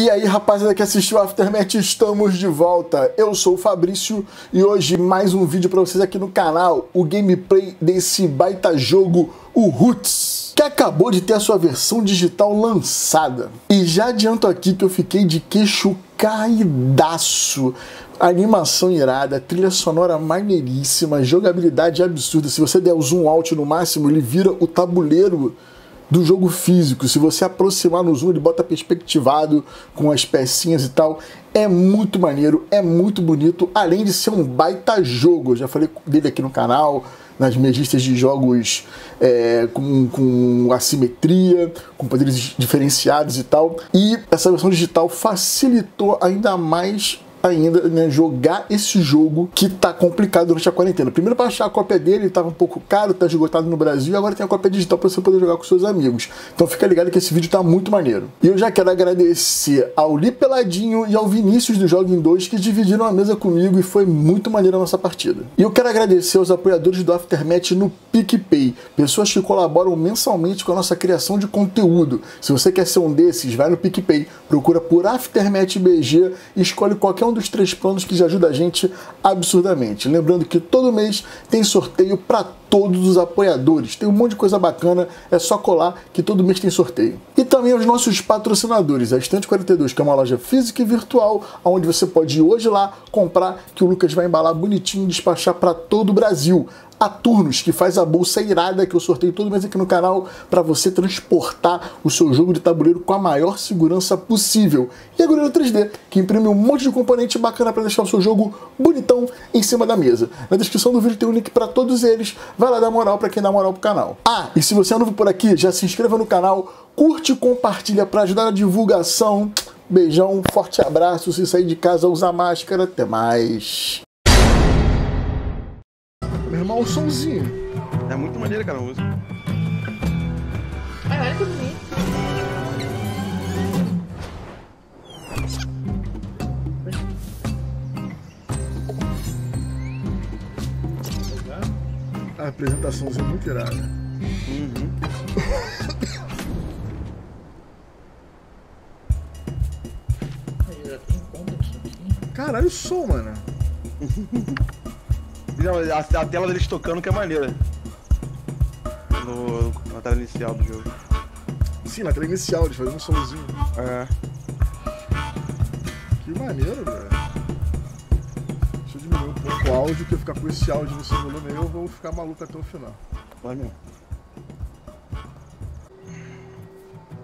E aí, rapaziada que assistiu o Aftermath, estamos de volta. Eu sou o Fabrício e hoje mais um vídeo para vocês aqui no canal, o gameplay desse baita jogo, o Roots, que acabou de ter a sua versão digital lançada. E já adianto aqui que eu fiquei de queixo caidaço. Animação irada, trilha sonora maneiríssima, jogabilidade absurda. Se você der o zoom out no máximo, ele vira o tabuleiro do jogo físico. Se você aproximar no zoom, ele bota perspectivado com as pecinhas e tal. É muito maneiro, é muito bonito, além de ser um baita jogo. Eu já falei dele aqui no canal, nas minhas listas de jogos é, com, com assimetria, com poderes diferenciados e tal. E essa versão digital facilitou ainda mais ainda né, jogar esse jogo que tá complicado durante a quarentena. Primeiro, para achar a cópia dele, ele tava um pouco caro, tá esgotado no Brasil, e agora tem a cópia digital para você poder jogar com seus amigos. Então fica ligado que esse vídeo tá muito maneiro. E eu já quero agradecer ao Li Peladinho e ao Vinícius do Jogo em 2 que dividiram a mesa comigo e foi muito maneiro a nossa partida. E eu quero agradecer aos apoiadores do Aftermath no PicPay, pessoas que colaboram mensalmente com a nossa criação de conteúdo. Se você quer ser um desses, vai no PicPay, procura por Aftermath BG e escolhe qualquer um um dos três planos que já ajuda a gente absurdamente. Lembrando que todo mês tem sorteio para todos os apoiadores. Tem um monte de coisa bacana, é só colar que todo mês tem sorteio. E também os nossos patrocinadores, a Estante 42, que é uma loja física e virtual, onde você pode ir hoje lá comprar, que o Lucas vai embalar bonitinho e despachar para todo o Brasil a Turnos, que faz a bolsa irada que eu sorteio todo mês aqui no canal para você transportar o seu jogo de tabuleiro com a maior segurança possível. E a Gorilla 3D, que imprime um monte de componente bacana para deixar o seu jogo bonitão em cima da mesa. Na descrição do vídeo tem um link para todos eles. Vai lá dar moral para quem dá moral pro canal. Ah, e se você é novo por aqui, já se inscreva no canal, curte e compartilha para ajudar na divulgação. Beijão, forte abraço. Se sair de casa, usa máscara. Até mais. Irmão, o somzinho. É muito maneiro aquela música. Caralho, que bonito. A apresentaçãozinha muito irada. Uhum. Caralho, o som, mano. Não, a, a tela deles tocando que é maneira. No, na tela inicial do jogo. Sim, na tela inicial, eles fazem um somzinho. É. Que maneiro, velho. Deixa eu diminuir um pouco o áudio, que eu ficar com esse áudio nesse volume aí, eu vou ficar maluco até o final. Maneiro.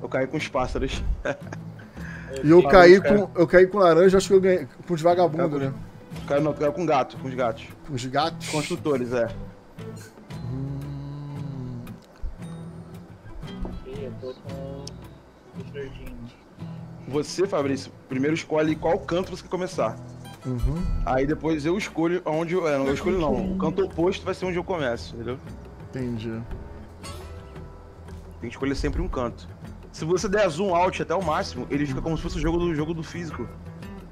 Eu caí com os pássaros. E eu caí com. Eu caí com laranja, acho que eu ganhei. Com os vagabundos, né? Caiu, não, caiu com gato, com os gatos. Com os gatos. Construtores, é. Aqui, eu tô com os verdinhos. Você, Fabrício, primeiro escolhe qual canto você quer começar. Uhum. Aí depois eu escolho onde eu. É, não, eu escolho não. O canto oposto vai ser onde eu começo, entendeu? Entendi. Tem que escolher sempre um canto. Se você der zoom out até o máximo, ele fica como se fosse o jogo do jogo do físico.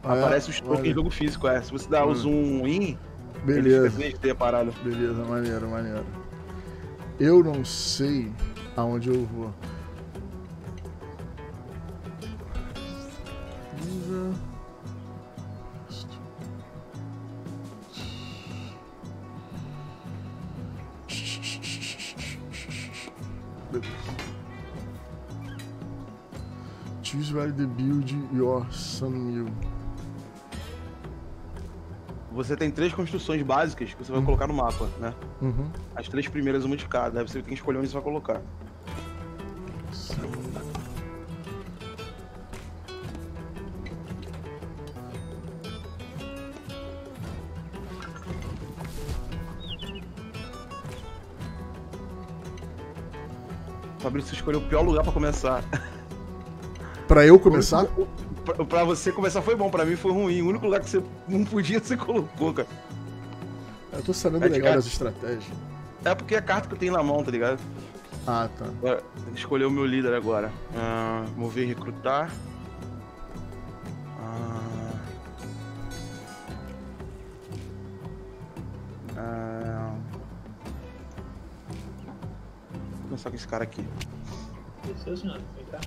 É? Aparece os tokens de jogo físico, é. Se você dá o Hum. zoom in, Beleza. ele fica 3D a parada. Beleza, maneiro, maneiro. Eu não sei aonde eu vou. Choose where the build your sunmill. Você tem três construções básicas que você vai colocar no mapa, né? Uhum. As três primeiras, uma de cada. Aí você tem que escolher onde você vai colocar. Fabrício escolheu o pior lugar pra começar. Pra eu começar? Pra, pra você começar foi bom, pra mim foi ruim. O único lugar que você não podia, você colocou, cara. Eu tô sabendo de legal cá. das estratégias. É porque é a carta que eu tenho na mão, tá ligado? Ah, tá. Agora, que escolher o meu líder agora. Ah, mover e recrutar. Ah, ah, vou começar com esse cara aqui. Desceu, senhor. Vem cá.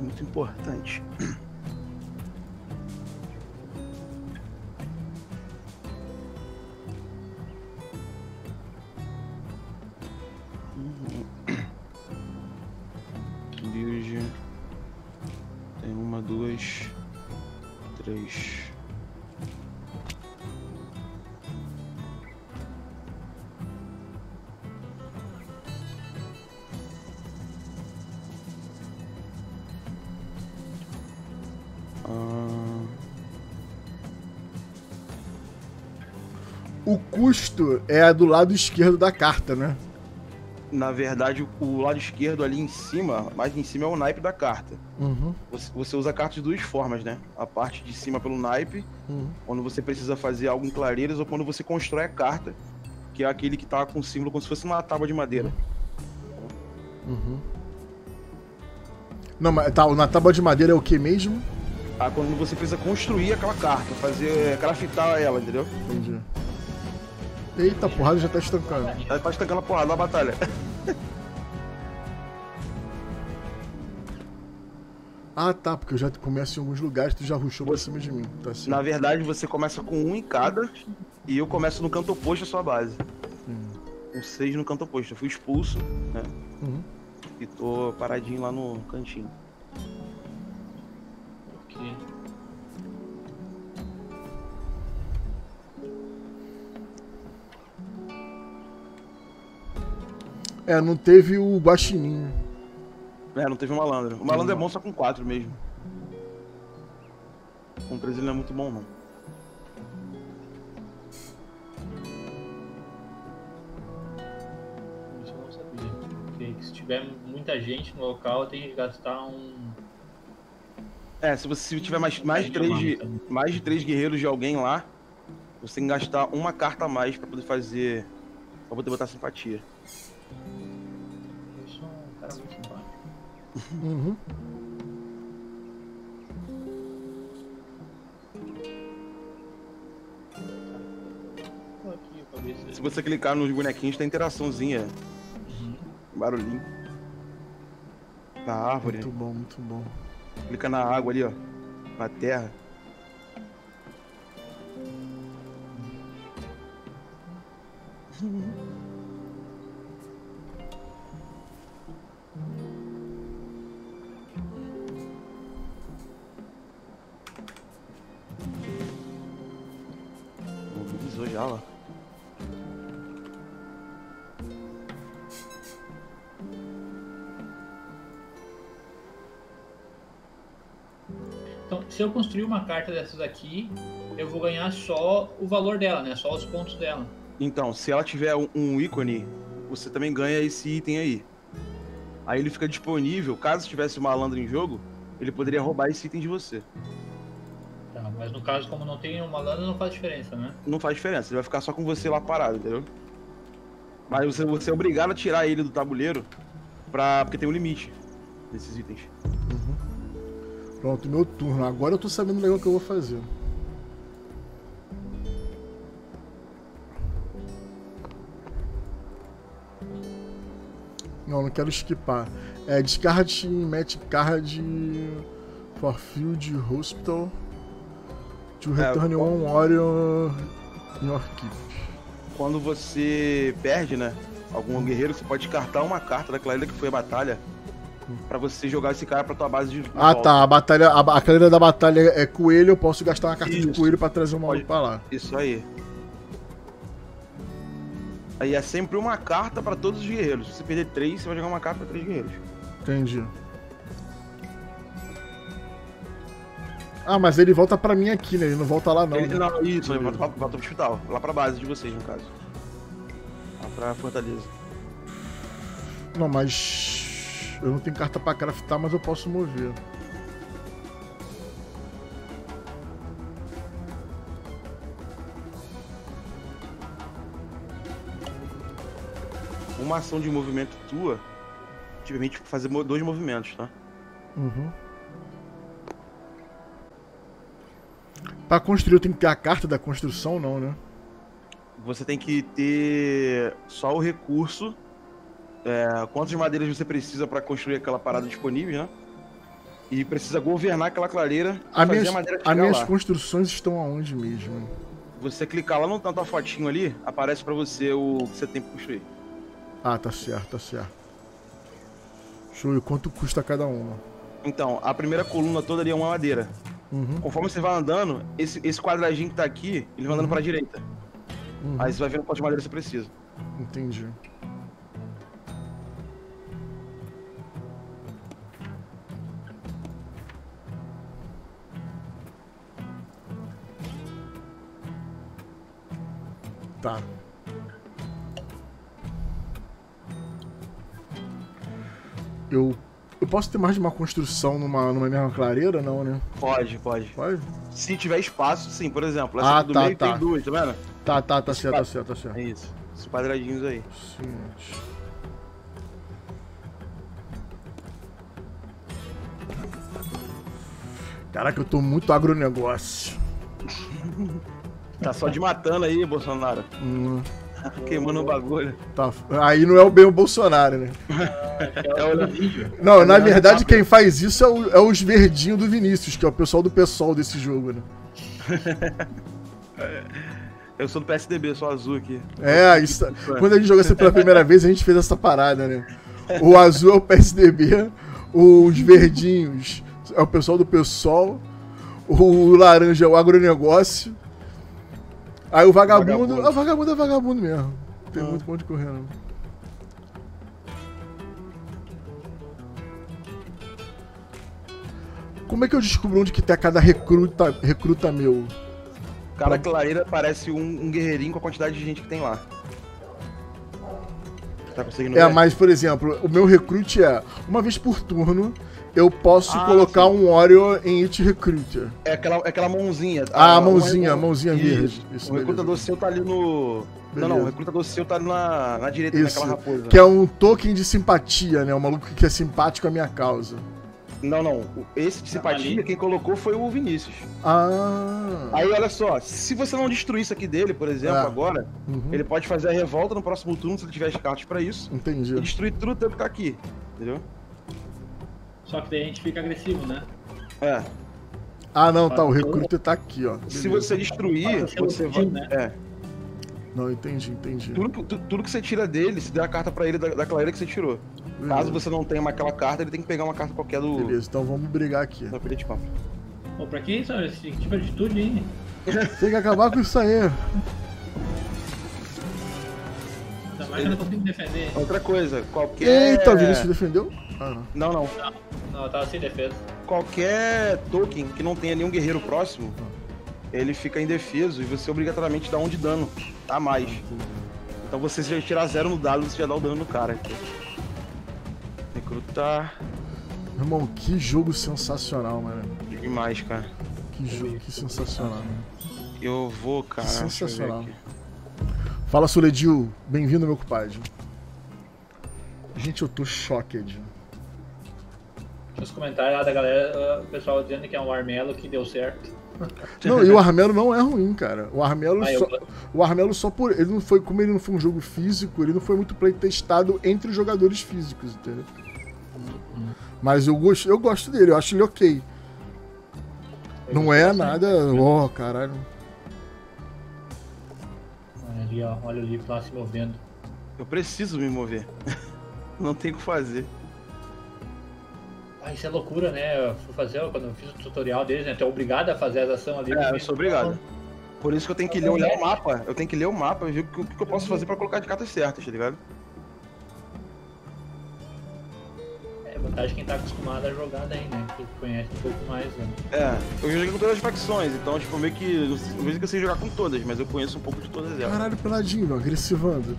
Muito importante. Custo é do lado esquerdo da carta, né? na verdade, o lado esquerdo ali em cima, mais em cima é o naipe da carta. Uhum. Você, você usa a carta de duas formas, né? A parte de cima pelo naipe, Uhum. quando você precisa fazer algo em clareiras, ou quando você constrói a carta, que é aquele que tá com o símbolo como se fosse uma tábua de madeira. Uhum. Não, mas tá, na tábua de madeira é o que mesmo? Ah, quando você precisa construir aquela carta, fazer. craftar ela, entendeu? Entendi. Eita, a porrada já tá estancando. Ela tá estancando a porrada na batalha. Ah, tá, porque eu já começo em alguns lugares, tu já rushou pra cima de mim. Tá certo. Na verdade, você começa com um em cada, e eu começo no canto oposto à sua base. Com seis no canto oposto. Eu fui expulso, né? Uhum. E tô paradinho lá no cantinho. Ok. É, não teve o guaxinim. É, não teve um malandro. O malandro é bom só com quatro mesmo. Com três ele não é muito bom, não. Isso eu não sabia. Ok, que se tiver muita gente no local, tem que gastar um. É, se você se tiver mais, mais, de três, de- mais de três guerreiros de alguém lá, você tem que gastar uma carta a mais pra poder fazer. pra poder botar simpatia. Uhum. Se. Se você clicar nos bonequinhos, tem interaçãozinha. Barulhinho. Na árvore. Muito bom, muito bom. Clica na água ali, ó. Na terra. Mobilizou já lá. Então, se eu construir uma carta dessas aqui, eu vou ganhar só o valor dela, né? Só os pontos dela. Então, se ela tiver um, um ícone, você também ganha esse item aí. Aí ele fica disponível, caso tivesse um malandro em jogo, ele poderia roubar esse item de você. Mas no caso, como não tem um malandro, não faz diferença, né? Não faz diferença, ele vai ficar só com você lá parado, entendeu? Mas você, você é obrigado a tirar ele do tabuleiro, pra, porque tem um limite desses itens. Pronto, meu turno. Agora eu tô sabendo legal o que eu vou fazer. Não, não quero skipar. É Discard Match Card for Field Hospital to É, return qual- one warrior in your keep. Quando você perde, né, algum guerreiro, você pode descartar uma carta daquela ilha que foi a batalha, pra você jogar esse cara pra tua base de de Ah volta. tá, a batalha, a, a cadeira da batalha é coelho, eu posso gastar uma carta de Isso. coelho pra trazer o maluco pra lá. Isso aí. Aí é sempre uma carta pra todos os guerreiros. Se você perder três, você vai jogar uma carta pra três guerreiros. Entendi. Ah, mas ele volta pra mim aqui, né? Ele não volta lá não. Ele- né? não, isso, ele volta, pra- volta pro hospital. Lá pra base de vocês, no caso. Lá pra Fortaleza. Não, mas. Eu não tenho carta pra craftar, mas eu posso mover. Uma ação de movimento tua te permite fazer dois movimentos, tá? Uhum. Pra construir eu tenho que ter a carta da construção, não, né? Você tem que ter só o recurso é, quantas madeiras você precisa para construir aquela parada disponível, né? E precisa governar aquela clareira a minhas, a minhas lá. construções estão aonde mesmo? Você clicar lá no tanto fotinho ali, aparece para você o que você tem pra construir. Ah, tá certo, tá certo. Show, e quanto custa cada uma? Então, a primeira coluna toda ali é uma madeira. Uhum. Conforme você vai andando, esse, esse quadradinho que tá aqui, ele vai andando uhum. pra direita. Uhum. Aí você vai vendo quanto de madeira você precisa. Entendi. Tá. Eu eu posso ter mais de uma construção numa, numa mesma clareira, não, né? Pode, pode. Pode? Se tiver espaço, sim. Por exemplo, essa ah, do tá, meio tá. tem duas, tá vendo? Tá, tá, tá certo, tá certo, tá certo. É isso. Esses quadradinhos aí. Sim. Caraca, eu tô muito agronegócio. tá só de matando aí, Bolsonaro. Hum. Queimando o bagulho. Tá. Aí não é o bem o Bolsonaro, né? é o Não, na verdade, quem faz isso é, o, é os verdinhos do Vinícius, que é o pessoal do pessoal desse jogo, né? Eu sou do PSDB, sou azul aqui. É, isso, quando a gente jogou isso pela primeira vez, a gente fez essa parada, né? O azul é o PSDB, os verdinhos é o pessoal do PSOL, o laranja é o agronegócio Aí o vagabundo. Vagabundo. Ah, vagabundo é vagabundo mesmo. Tem ah. muito ponto de correr, não. Como é que eu descubro onde que tá cada recruta, recruta meu? Cada clareira parece um, um, guerreirinho com a quantidade de gente que tem lá. Tá conseguindo É, ver? mas, por exemplo, o meu recrute é uma vez por turno eu posso ah, colocar sim. um Oreo em It Recruiter. É aquela, é aquela mãozinha. Ah, a mãozinha, a mãozinha verde. Isso, o recrutador seu tá ali no. Beleza. Não, não, o recrutador seu tá ali na, na direita Isso, daquela raposa. Que é um token de simpatia, né? O maluco que é simpático à minha causa. Não, não. Esse de simpatia, quem colocou foi o Vinícius. Ah. Aí, olha só, se você não destruir isso aqui dele, por exemplo, é. agora, uhum. ele pode fazer a revolta no próximo turno, se ele tiver as cartas pra isso. Entendi. E destruir tudo o que tá aqui. Entendeu? Só que daí a gente fica agressivo, né? É. Ah, não, tá. O recruta tá aqui, ó. Se você destruir, você vai. Né? É. Não, entendi, entendi. Tudo, tudo, tudo, que você tira dele, você dá a carta pra ele da, da clareira que você tirou. Beleza. Caso você não tenha aquela carta, ele tem que pegar uma carta qualquer do. Beleza, então vamos brigar aqui. Da pilha de compra. Pô, pra que isso? Esse tipo de atitude, hein? Tem que acabar com isso aí. Ainda mais que eu não consigo defender. Outra coisa, qualquer. Eita, o Vinícius defendeu? Ah, não. Não, não. Não, eu tava sem defesa. Qualquer token que não tenha nenhum guerreiro próximo, ele fica indefeso e você obrigatoriamente dá um de dano a mais. Então você já tirar zero no dado, você já dá o dano no cara. Aqui. Recrutar. Meu irmão, que jogo sensacional, mano. Demais, cara. Que jogo, que sensacional, mano. Eu vou, cara. Que sensacional. Fala, Soledil. Bem-vindo, meu compadre. Gente, eu tô choqued nos comentários lá da galera, o pessoal dizendo que é um Armelo que deu certo. Não, e o Armelo não é ruim, cara. O Armelo, ah, só, eu... o Armelo só por. Ele não foi. Como ele não foi um jogo físico, ele não foi muito play testado entre os jogadores físicos, entendeu? Mas eu gosto, eu gosto dele, eu acho ele ok. não é nada. Ó, oh, caralho. Olha ali, ó. Olha o livro lá se movendo. Eu preciso me mover. não tem o que fazer. Ah, isso é loucura, né? Eu fui fazer, quando eu fiz o tutorial deles, né? Tu é obrigado a fazer as ações ali. É, eu sou obrigado. Por isso que eu tenho que ler, olhar o mapa. Eu tenho que ler o mapa e ver o que, eu posso fazer pra colocar de cartas certas, tá ligado? É vantagem quem tá acostumado a jogar daí, né? Que conhece um pouco mais, né? É, eu joguei com todas as facções, então, tipo, meio que. Não vejo que eu sei jogar com todas, mas eu conheço um pouco de todas elas. Caralho, peladinho, agressivando.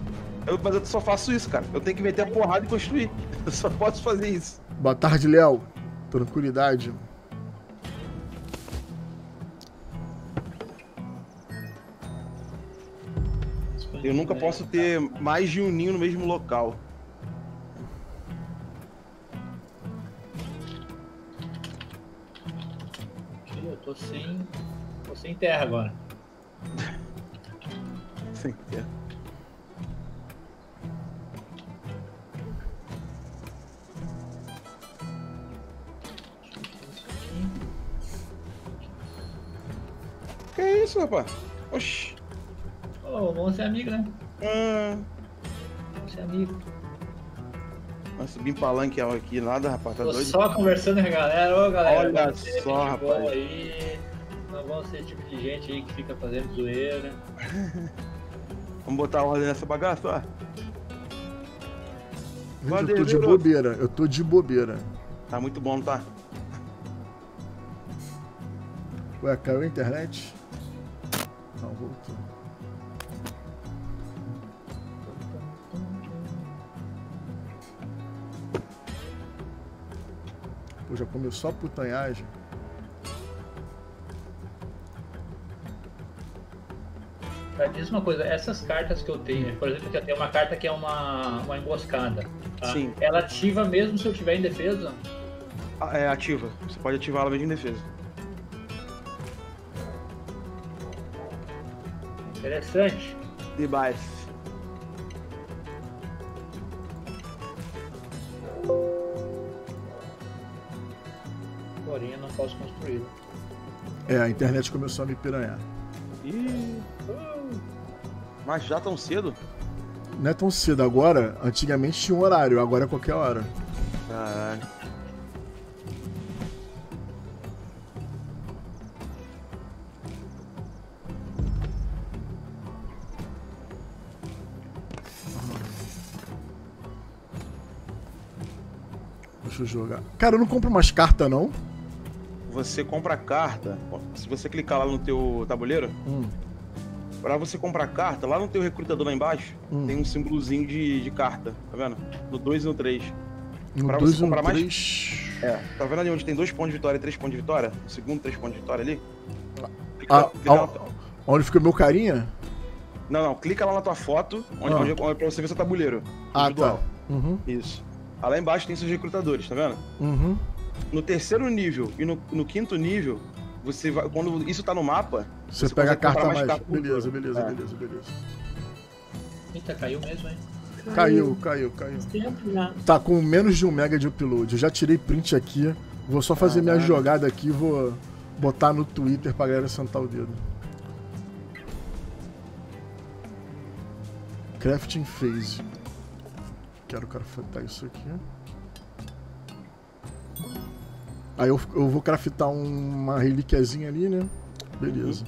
Eu, mas eu só faço isso, cara. Eu tenho que meter a porrada e construir. Eu só posso fazer isso. Boa tarde, Léo. Tranquilidade. Eu nunca posso ter mais de um ninho no mesmo local. Eu tô sem. tô sem terra agora. sem terra. Isso, rapaz? Oxi. Ô, vamos ser amigos, né? Vamos ser amigos. Vai subir em palanque aqui, nada, rapaz, tá Tô doido? só conversando com a galera. Ô, galera. Olha ser só, rapaz. Aí. Não vamos ser tipo de gente aí que fica fazendo zoeira. Vamos botar ordem nessa bagaça, ó. Gente, eu tô de bobeira, eu tô de bobeira. Tá muito bom, não tá? Ué, caiu a internet? Não, voltou. Pô, já começou a putanhagem. Cara, diz uma coisa, essas cartas que eu tenho, por exemplo, que eu tenho uma carta que é uma, uma emboscada. tá? Sim. Ela ativa mesmo se eu tiver em defesa? Ah, É ativa. Você pode ativar ela mesmo em defesa. Interessante. Device. Porém, eu não posso construir. É, a internet começou a me piranhar. Ih. Mas já tão cedo? Não é tão cedo agora, antigamente tinha um horário, agora é qualquer hora. Deixa eu jogar. Cara, eu não compro mais carta, não. Você compra carta. Se você clicar lá no teu tabuleiro, Hum, pra você comprar carta, lá no teu recrutador lá embaixo, Hum. tem um símbolozinho de, de carta. Tá vendo? No 2 e no 3. no Pra 2 você comprar mais? 3. É. Tá vendo ali onde tem dois pontos de vitória e três pontos de vitória? O segundo, três pontos de vitória ali? Clica, Ah, clica ah, Onde fica meu carinha? Não, não. Clica lá na tua foto, onde, Ah. onde, onde- pra você ver seu tabuleiro. Ah, tá. individual. Uhum, Isso. Ah, lá embaixo tem seus recrutadores, tá vendo? uhum. No terceiro nível e no, no quinto nível, você vai. Quando isso tá no mapa, Você, Você pega a carta mais. mais beleza, beleza, É. beleza, beleza. Eita, caiu mesmo, hein? Caiu, caiu, caiu. Tempo já. Tá com menos de um mega de upload. Eu já tirei print aqui. Vou só fazer minha Caralho. jogada aqui e vou botar no Twitter pra galera sentar o dedo. Crafting Phase. Quero craftar isso aqui. Aí eu, eu vou craftar uma relíquiazinha ali, né? Beleza.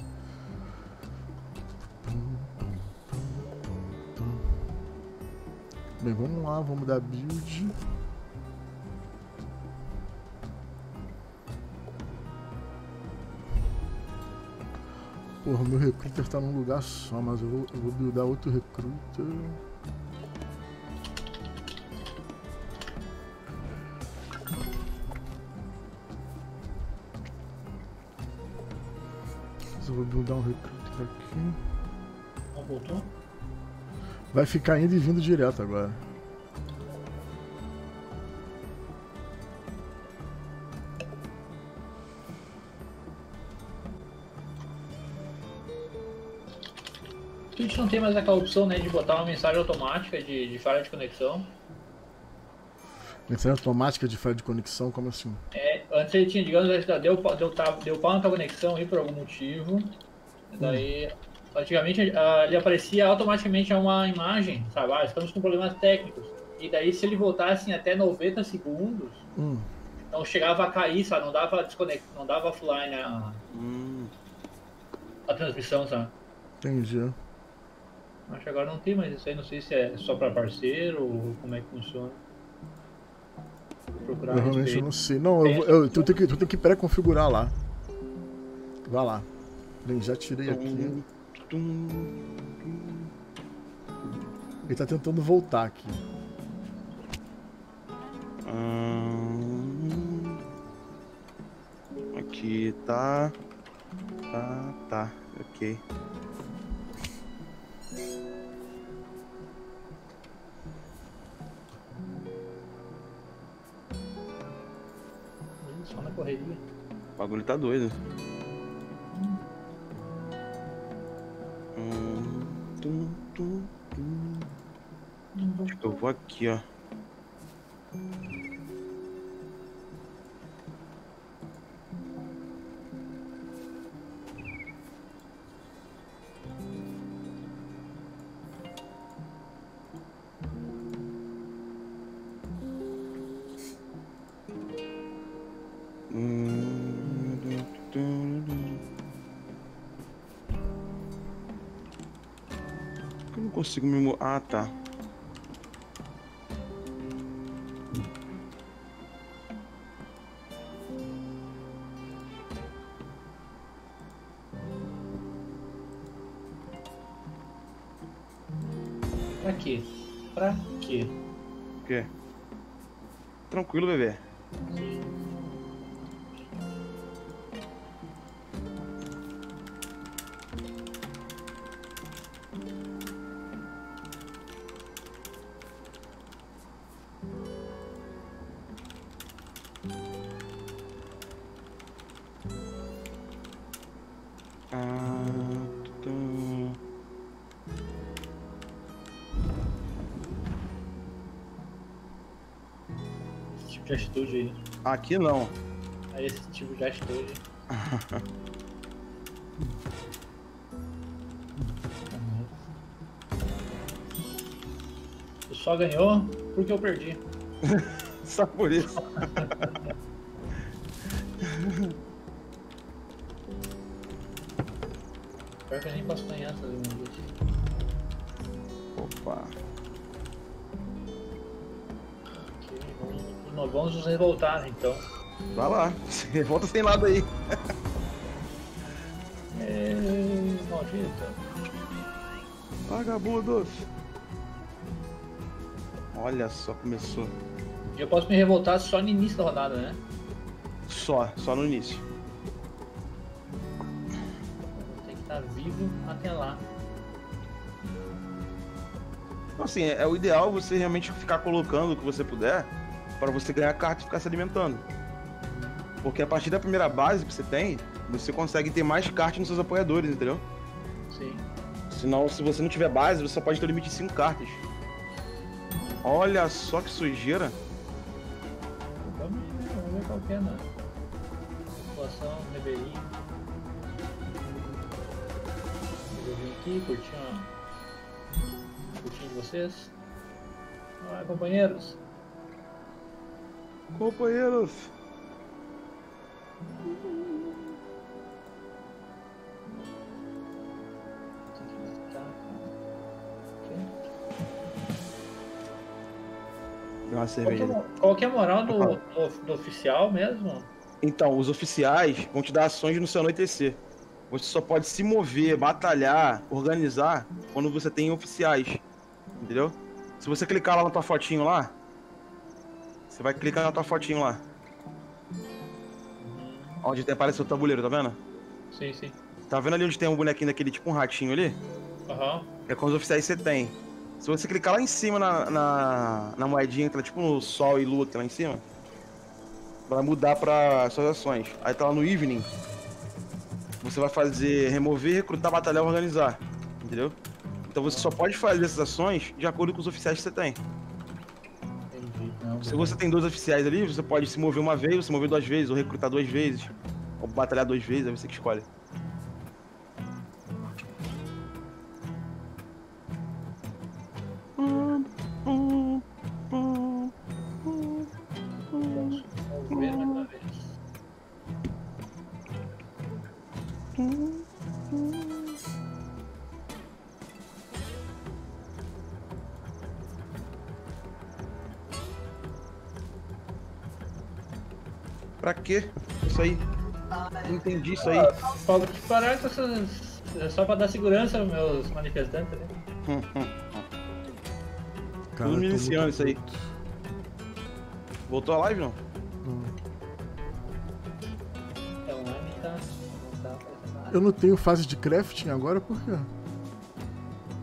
Bem, vamos lá, vamos dar build. Porra, meu recruiter tá num lugar só, mas eu vou, eu vou buildar outro recruiter. Eu vou buildar um recruiter aqui. Não voltou? Vai ficar indo e vindo direto agora. A gente não tem mais aquela opção, né, de botar uma mensagem automática de, de falha de conexão. Mensagem automática de falha de conexão, como assim? É, antes ele tinha, digamos, deu, pau- deu, tá- deu pau na tua conexão aí por algum motivo. Daí, antigamente, ah, ele aparecia automaticamente uma imagem, sabe? Ah, estamos com problemas técnicos. E daí, se ele voltasse em até 90 segundos, Hum, não chegava a cair, sabe? Não dava desconect, não dava offline a, Hum, a transmissão, sabe? entendi. Acho que agora não tem mais isso aí, não sei se é só para parceiro ou como é que funciona. Procurar Eu a realmente eu não sei. Não, eu, eu, tu tem que, tu tem que pré-configurar lá. Vai lá. Bem, já tirei aqui. Ele tá tentando voltar aqui. hum. Aqui tá. Tá, tá, ok. Só na correria. O bagulho tá doido. Hum, tum, tum, tum. Acho que eu vou aqui, ó. Consigo me... Ah, tá. Pra quê? Pra quê? O quê? Tranquilo, bebê. Esse tipo de atitude aí. Aqui não. Aí esse tipo de atitude. Você só ganhou porque eu perdi. Só por isso. Pior que eu nem posso ganhar essas nos revoltar então. Vai lá. Volta sem lado aí. É. Maldita. Vagabundos. Olha só, começou. Eu posso me revoltar só no início da rodada, né? Só, só no início. Tem que estar vivo até lá. Então, assim, é, é o ideal você realmente ficar colocando o que você puder para você ganhar carta e ficar se alimentando. Porque a partir da primeira base que você tem, você consegue ter mais cartas nos seus apoiadores, entendeu? Sim. Senão, se você não tiver base, você só pode ter o limite de 5 cartas. Olha só que sujeira. Vamos ver, vamos ver qual que é, né? População, Ribeirinho. Eu vim aqui, curti uma. Curtinho de vocês. Vai, companheiros. Companheiros. Uma é, cerveja. a mo- qual que é a moral do, do, do oficial mesmo? Então, os oficiais vão te dar ações no seu anoitecer. Você só pode se mover, batalhar, organizar quando você tem oficiais. Entendeu? Se você clicar lá na tua fotinho lá, você vai clicar na tua fotinho lá. Onde tem, aparece o tabuleiro, tá vendo? Sim, sim. Tá vendo ali onde tem um bonequinho daquele tipo um ratinho ali? Aham. É com os oficiais que você tem. Se você clicar lá em cima na, na, na moedinha que tá tipo no sol e lua que tá lá em cima, vai mudar pra suas ações. Aí tá lá no evening. Você vai fazer remover, recrutar, batalhar, organizar. Entendeu? Então você só pode fazer essas ações de acordo com os oficiais que você tem. Se você tem dois oficiais ali, você pode se mover uma vez, ou se mover duas vezes, ou recrutar duas vezes, ou batalhar duas vezes, aí você que escolhe. Entendi isso aí. Pode parar com essas. É só pra dar segurança aos meus manifestantes, né? Cara, Tudo me tô iniciando muito isso aí. Voltou a live, não? Online tá. Tá nada. Eu não tenho fase de crafting agora, por quê?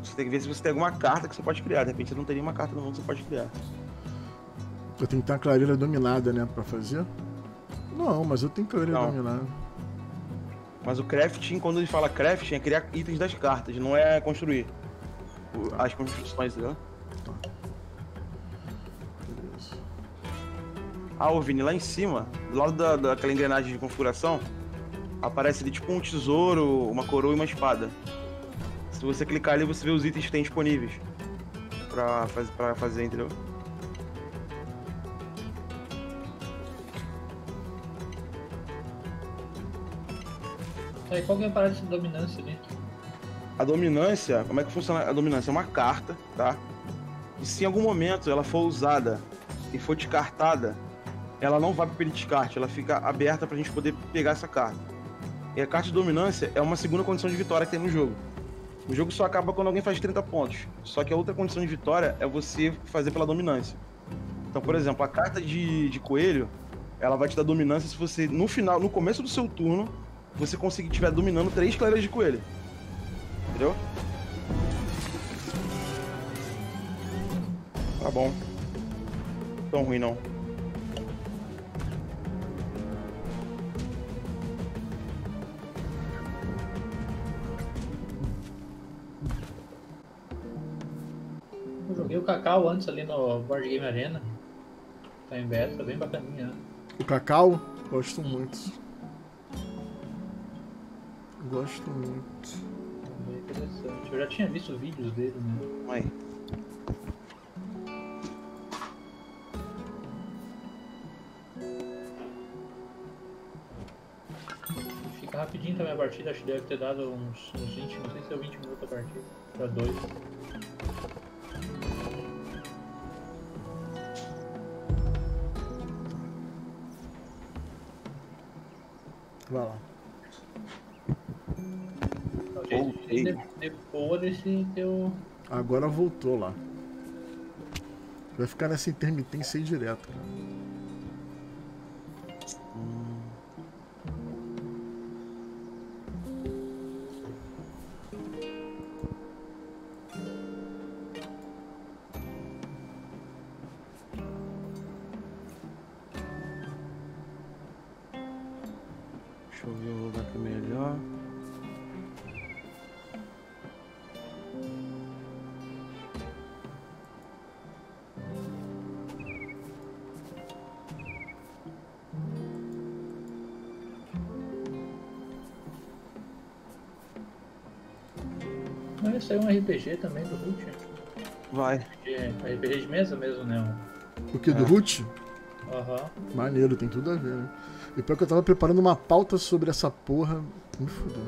Você tem que ver se você tem alguma carta que você pode criar. De repente você não tem nenhuma carta no mundo que você pode criar. Eu tenho que ter a clareira dominada, né, pra fazer? Não, mas eu tenho clareira Não. dominada. Mas o crafting, quando ele fala crafting, é criar itens das cartas, não é construir o- Tá. as construções, entendeu? Beleza. Ah, ô Vini, lá em cima, do lado da, daquela engrenagem de configuração, aparece ali tipo um tesouro, uma coroa e uma espada. Se você clicar ali, você vê os itens que tem disponíveis pra, pra fazer, entendeu? Aí qual que é a parada de dominância ali? A dominância, como é que funciona a dominância? É uma carta, tá? E se em algum momento ela for usada e for descartada, ela não vai para o descarte, ela fica aberta pra gente poder pegar essa carta. E a carta de dominância é uma segunda condição de vitória que tem no jogo. O jogo só acaba quando alguém faz 30 pontos. Só que a outra condição de vitória é você fazer pela dominância. Então, por exemplo, a carta de, de coelho, ela vai te dar dominância se você, no final, no começo do seu turno, você conseguir estiver dominando três clareiras de coelho. Entendeu? Tá bom. Tão ruim não. Eu joguei o Cacau antes ali no Board Game Arena. Tá em beta, tá bem bacaninha. né? O Cacau, gosto muito. Gosto muito. Bem interessante. Eu já tinha visto vídeos dele, né? Aí. E Fica rapidinho também a partida, acho que deve ter dado uns, uns 20, não sei se deu 20 minutos a partida. Pra dois. Vai lá. De- Depois desse teu. Agora voltou lá. Vai ficar nessa intermitência aí direto, cara. Deixa eu ver o lugar que é melhor. Sair um RPG também do Root. Vai. RPG, RPG de mesa mesmo, né? O que, do É. Root? Aham. Maneiro, tem tudo a ver, né? E pior que eu tava preparando uma pauta sobre essa porra, me fudeu.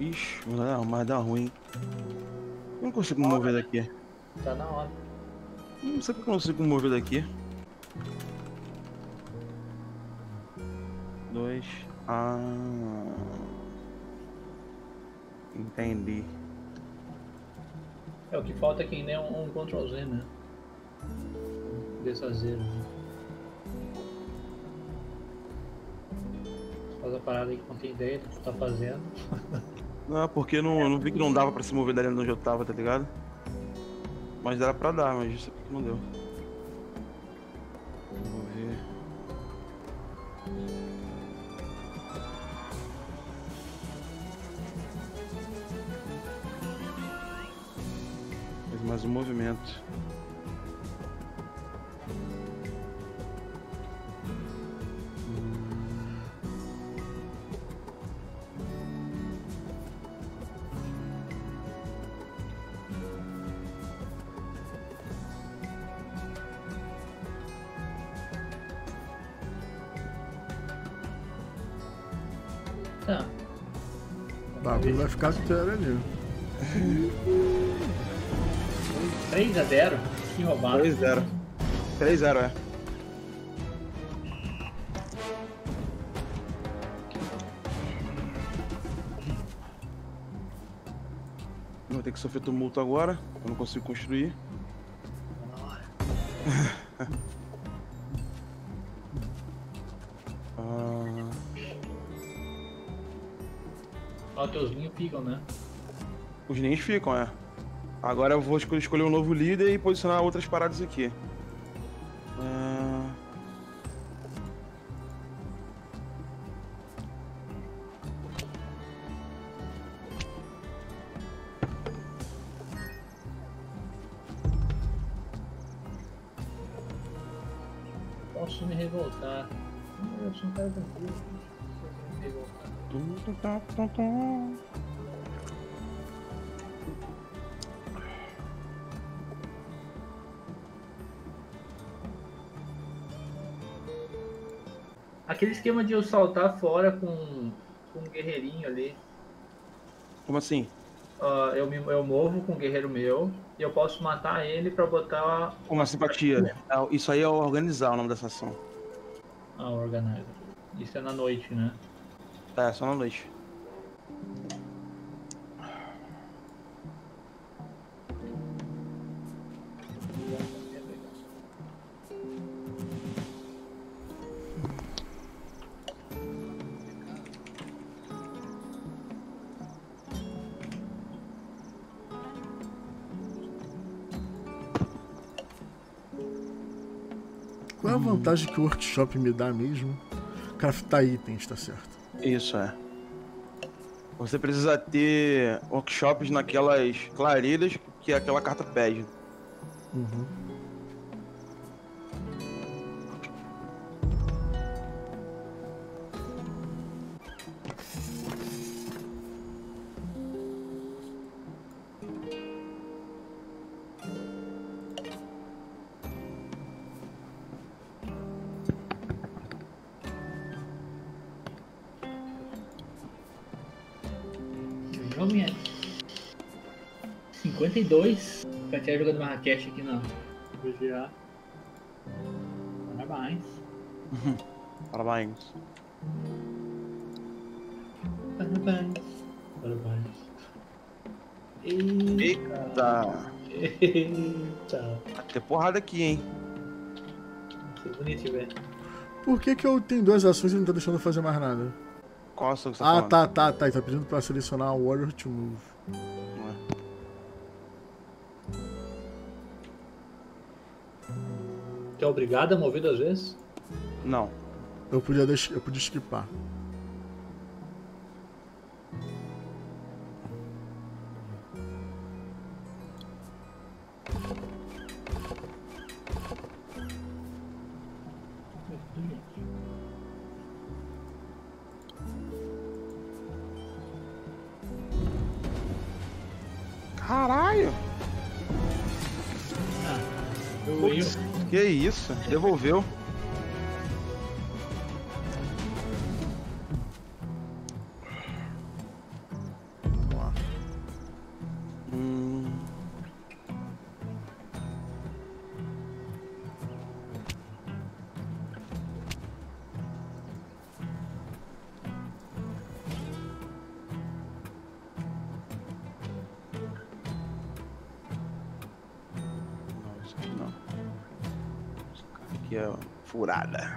Ixi, dar, mas dá ruim. Eu não consigo me mover daqui. Tá na hora. Não sei porque eu não consigo me mover daqui. Ah. Entendi. É, o que falta é que nem um, um Ctrl Z, né? Desfazer. Né? Faz a parada aí que não tem ideia do que tu tá fazendo. Não, porque não, eu não vi que não dava pra se mover dali onde eu tava, tá ligado? Mas era pra dar, mas isso aqui não deu. Vai ficar sério ali. 3x0. Que roubado. 3-0. 3-0, é. Vou ter que sofrer tumulto agora. Eu não consigo construir. Ah, Ó, teus linhos ficam, né? os ninhos ficam, é. Agora eu vou escolher um novo líder e posicionar outras paradas aqui. Ah, Posso me revoltar. Eu sou um cara tranquilo. Posso me revoltar. Aquele esquema de eu saltar fora com, com um guerreirinho ali. Como assim? Uh, eu, me, eu movo com um guerreiro meu e eu posso matar ele pra botar. Uma simpatia. É, Isso aí é organizar o nome dessa ação. Ah, organizer. Isso é na noite, né? É, só na noite. Vantagem que o workshop me dá mesmo? Craftar itens, tá certo. Isso é. Você precisa ter workshops naquelas clareiras que aquela carta pede. Uhum. Vamos minha. 52. Já tinha jogando uma raquete aqui na VGA. Parabéns. Parabéns. Parabéns. Parabéns. Eita. Eita! Eita. Vai ter porrada aqui, hein? Que bonito, velho. Por que, que eu tenho duas ações e não tá deixando eu fazer mais nada? Qual ação que você Ah, falando? tá, tá, tá. Ele tá pedindo pra selecionar o Warrior to Move. Não é. Tu é obrigado a mover duas vezes? Não. Eu podia, deix... eu podia skipar. Isso? Devolveu. rather.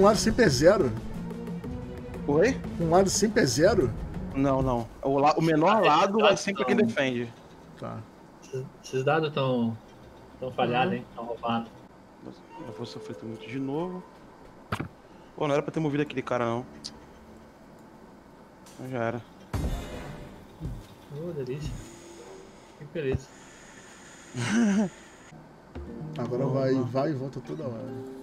Um lado sempre é zero. Oi? Um lado sempre é zero. Não, não. O, la- o menor lado é sempre quem defende. Tá. esses, dados estão tão falhados, hein? Estão roubados. Eu vou sofrer muito de novo. Pô, não era pra ter movido aquele cara, não. Já era. Oh, delícia. Que beleza. Agora vai, vai e volta toda hora.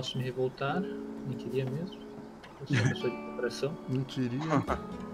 Posso me revoltar. Nem queria mesmo. Eu sou uma pessoa de coração. Não queria.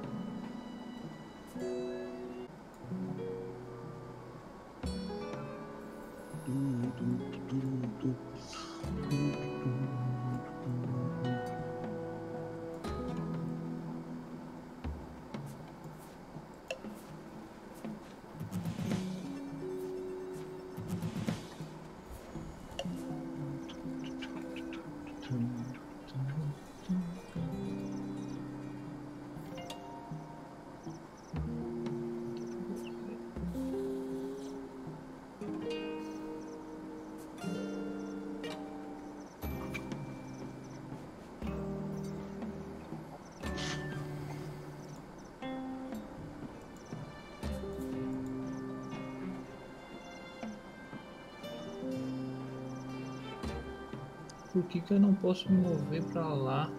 por que, que eu não posso me mover pra lá?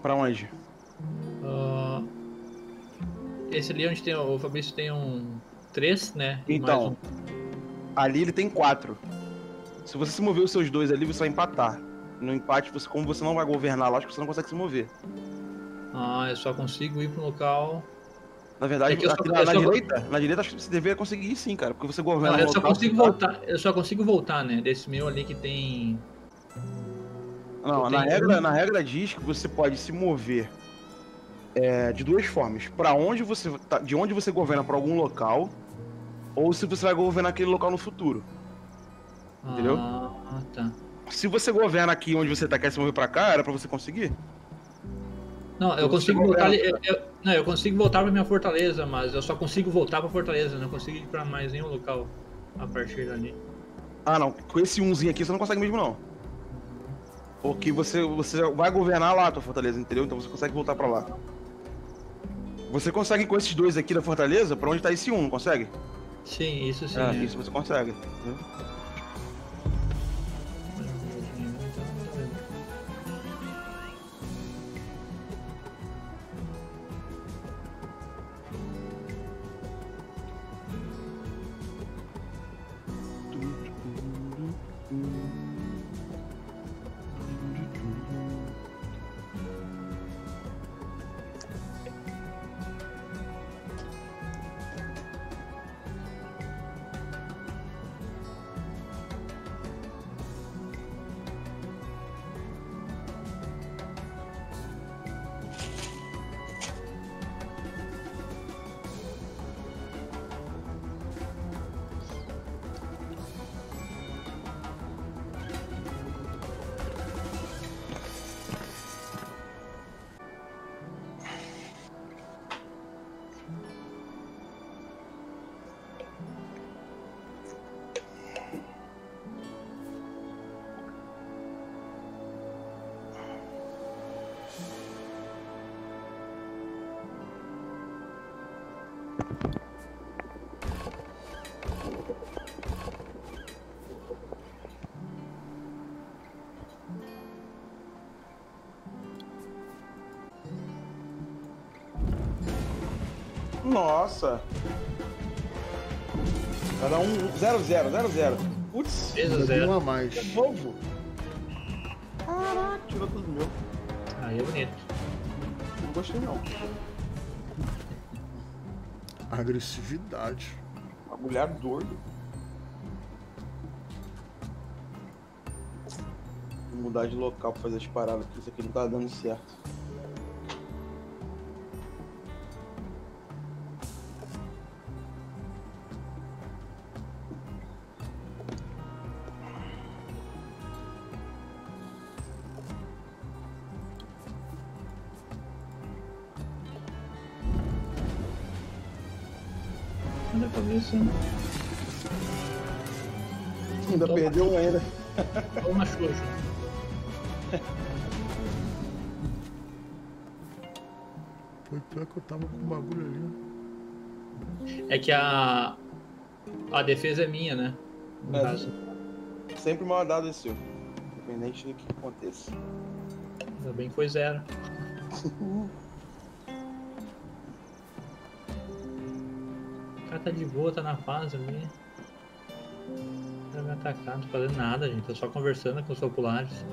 Pra onde? Ah, esse ali onde tem o Fabrício tem um 3, né? Então, ali ele tem quatro. Se você se mover os seus dois ali, você vai empatar. No empate, você, como você não vai governar acho que você não consegue se mover. um. Ah, eu só consigo ir pro local. Na verdade, É eu só- aqui na, na só- direita, na direita acho que você deveria conseguir ir sim, cara. Porque você governa Não, eu só consigo voltar. Eu só consigo voltar, né? Desse meu ali que tem. Não, na regra, na regra diz que você pode se mover é, de duas formas. Pra onde você tá, de onde você governa pra algum local, ou se você vai governar aquele local no futuro. Entendeu? Ah, tá. Se você governa aqui onde você tá quer se mover pra cá, era pra você conseguir? Não, eu Você consigo governa. voltar. ali- Eu, eu- não, eu consigo voltar pra minha fortaleza, mas eu só consigo voltar pra fortaleza. Não consigo ir pra mais nenhum local a partir dali. Ah, não. Com esse umzinho aqui você não consegue mesmo, não. Porque você, você vai governar lá a tua fortaleza, entendeu? Então você consegue voltar pra lá. Você consegue ir com esses dois aqui da fortaleza pra onde tá esse um, não consegue? Sim, isso sim. é, é. isso você consegue. entendeu? Nossa! Cada um. 0 0 0 0 Putz, 3 a Ainda tem 0. um a mais. é novo! Caraca, tirou tudo meu. Aí é bonito. Não gostei não. Agressividade. Uma mulher doido. Vou mudar de local pra fazer as paradas, porque isso aqui não tá dando certo. É que a. A defesa é minha, né? No É. caso. Sempre mal dado esse seu. Independente do que aconteça. Ainda bem que foi zero. O cara tá de boa, tá na paz ali. O cara vai atacar, não tô fazendo nada, gente. Tô só conversando com os populares.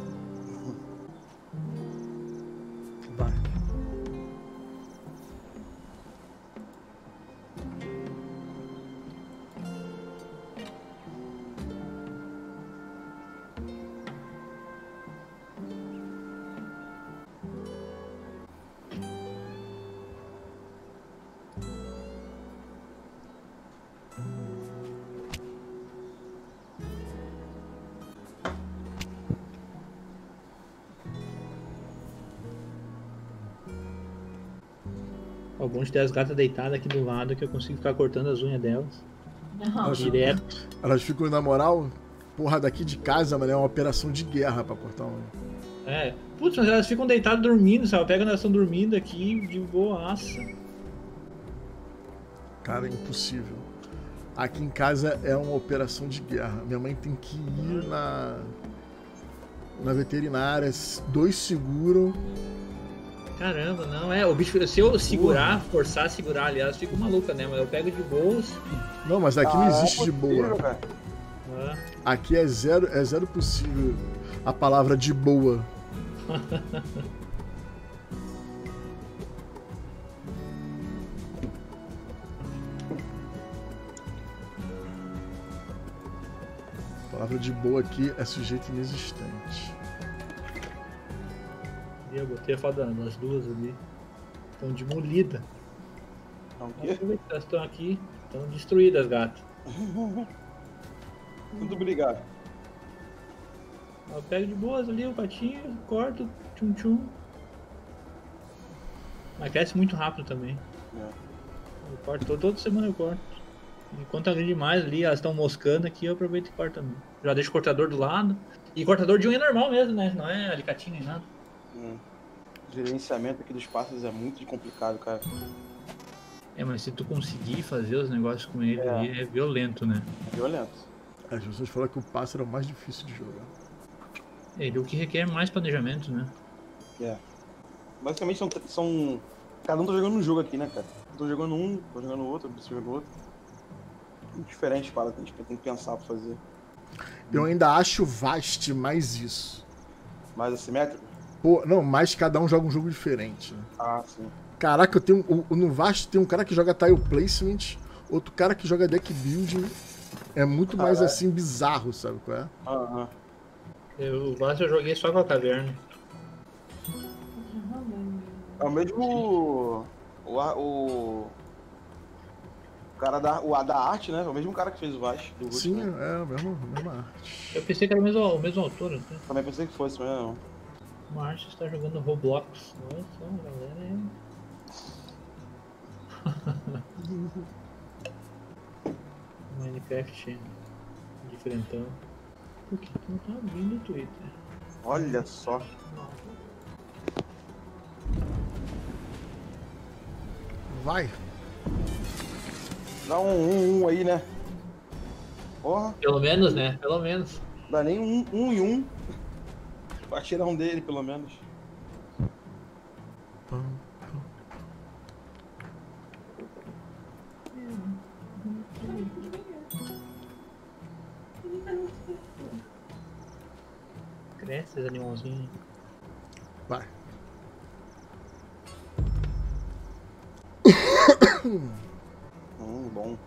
O bom de ter as gatas deitadas aqui do lado que eu consigo ficar cortando as unhas delas. Nossa. Direto. Elas ficam na moral. Porra, daqui de casa, mano, é uma operação de guerra pra cortar um. É. Putz, mas elas ficam deitadas dormindo, sabe? Pega elas estão dormindo aqui de boaça. Cara, é impossível. Aqui em casa é uma operação de guerra. Minha mãe tem que ir na. na veterinária, dois seguram. Caramba, não, é, o bicho, se eu segurar, forçar a segurar, aliás, fico maluca, né? Mas eu pego de boas. Não, mas aqui não Ah, existe é de possível, boa. cara. Ah, Aqui é zero, é zero possível a palavra de boa. A palavra de boa aqui é sujeito inexistente. E eu botei a foto das duas ali. Estão demolidas. Então, elas estão aqui. Estão destruídas, gato. Muito obrigado. Eu pego de boas ali o patinho, corto, tchum tchum. Mas cresce muito rápido também. É. Eu corto, todo- toda semana eu corto. Enquanto tá grande demais ali, elas estão moscando aqui, eu aproveito e corto também. Já deixo o cortador do lado. E cortador de unha normal mesmo, né? Não é alicatinho nem nada. Hum. Gerenciamento aqui dos pássaros é muito complicado, cara. É, mas se tu conseguir fazer os negócios com ele É. ali, é violento, né? É violento. As pessoas falam que o pássaro é o mais difícil de jogar. Ele o que requer mais planejamento, né? É. Basicamente são, são. Cada um tá jogando um jogo aqui, né, cara? Eu tô jogando um, tô jogando outro, você jogando outro. Diferentes para que a gente tem que pensar pra fazer. Eu ainda acho Vast mais isso. Mais assimétrico? Pô, não, mas cada um joga um jogo diferente. né? Ah, sim. Caraca, eu tenho. No Vast tem um cara que joga tile placement, outro cara que joga deck building. É muito mais assim bizarro, sabe qual é? Aham. Eu, o Vasco eu joguei só com a caverna. É o mesmo. O, o. O cara da, o, a da arte, né? É o mesmo cara que fez o Ruth, Sim, né? é a mesma, a mesma arte. Eu pensei que era o mesmo, o mesmo autor, né? Também pensei que fosse, mas não. O Márcio está jogando Roblox. Olha só, galera. aí. Minecraft diferentão. Por que tu não tá abrindo o Twitter? Olha só. Vai. Dá um 1 um, um aí, né? Porra, Pelo menos, né? Pelo menos. dá nem um, um e um. Pra tirar um dele, pelo menos. Cresce esses animalzinhos. Vai. Hum, bom.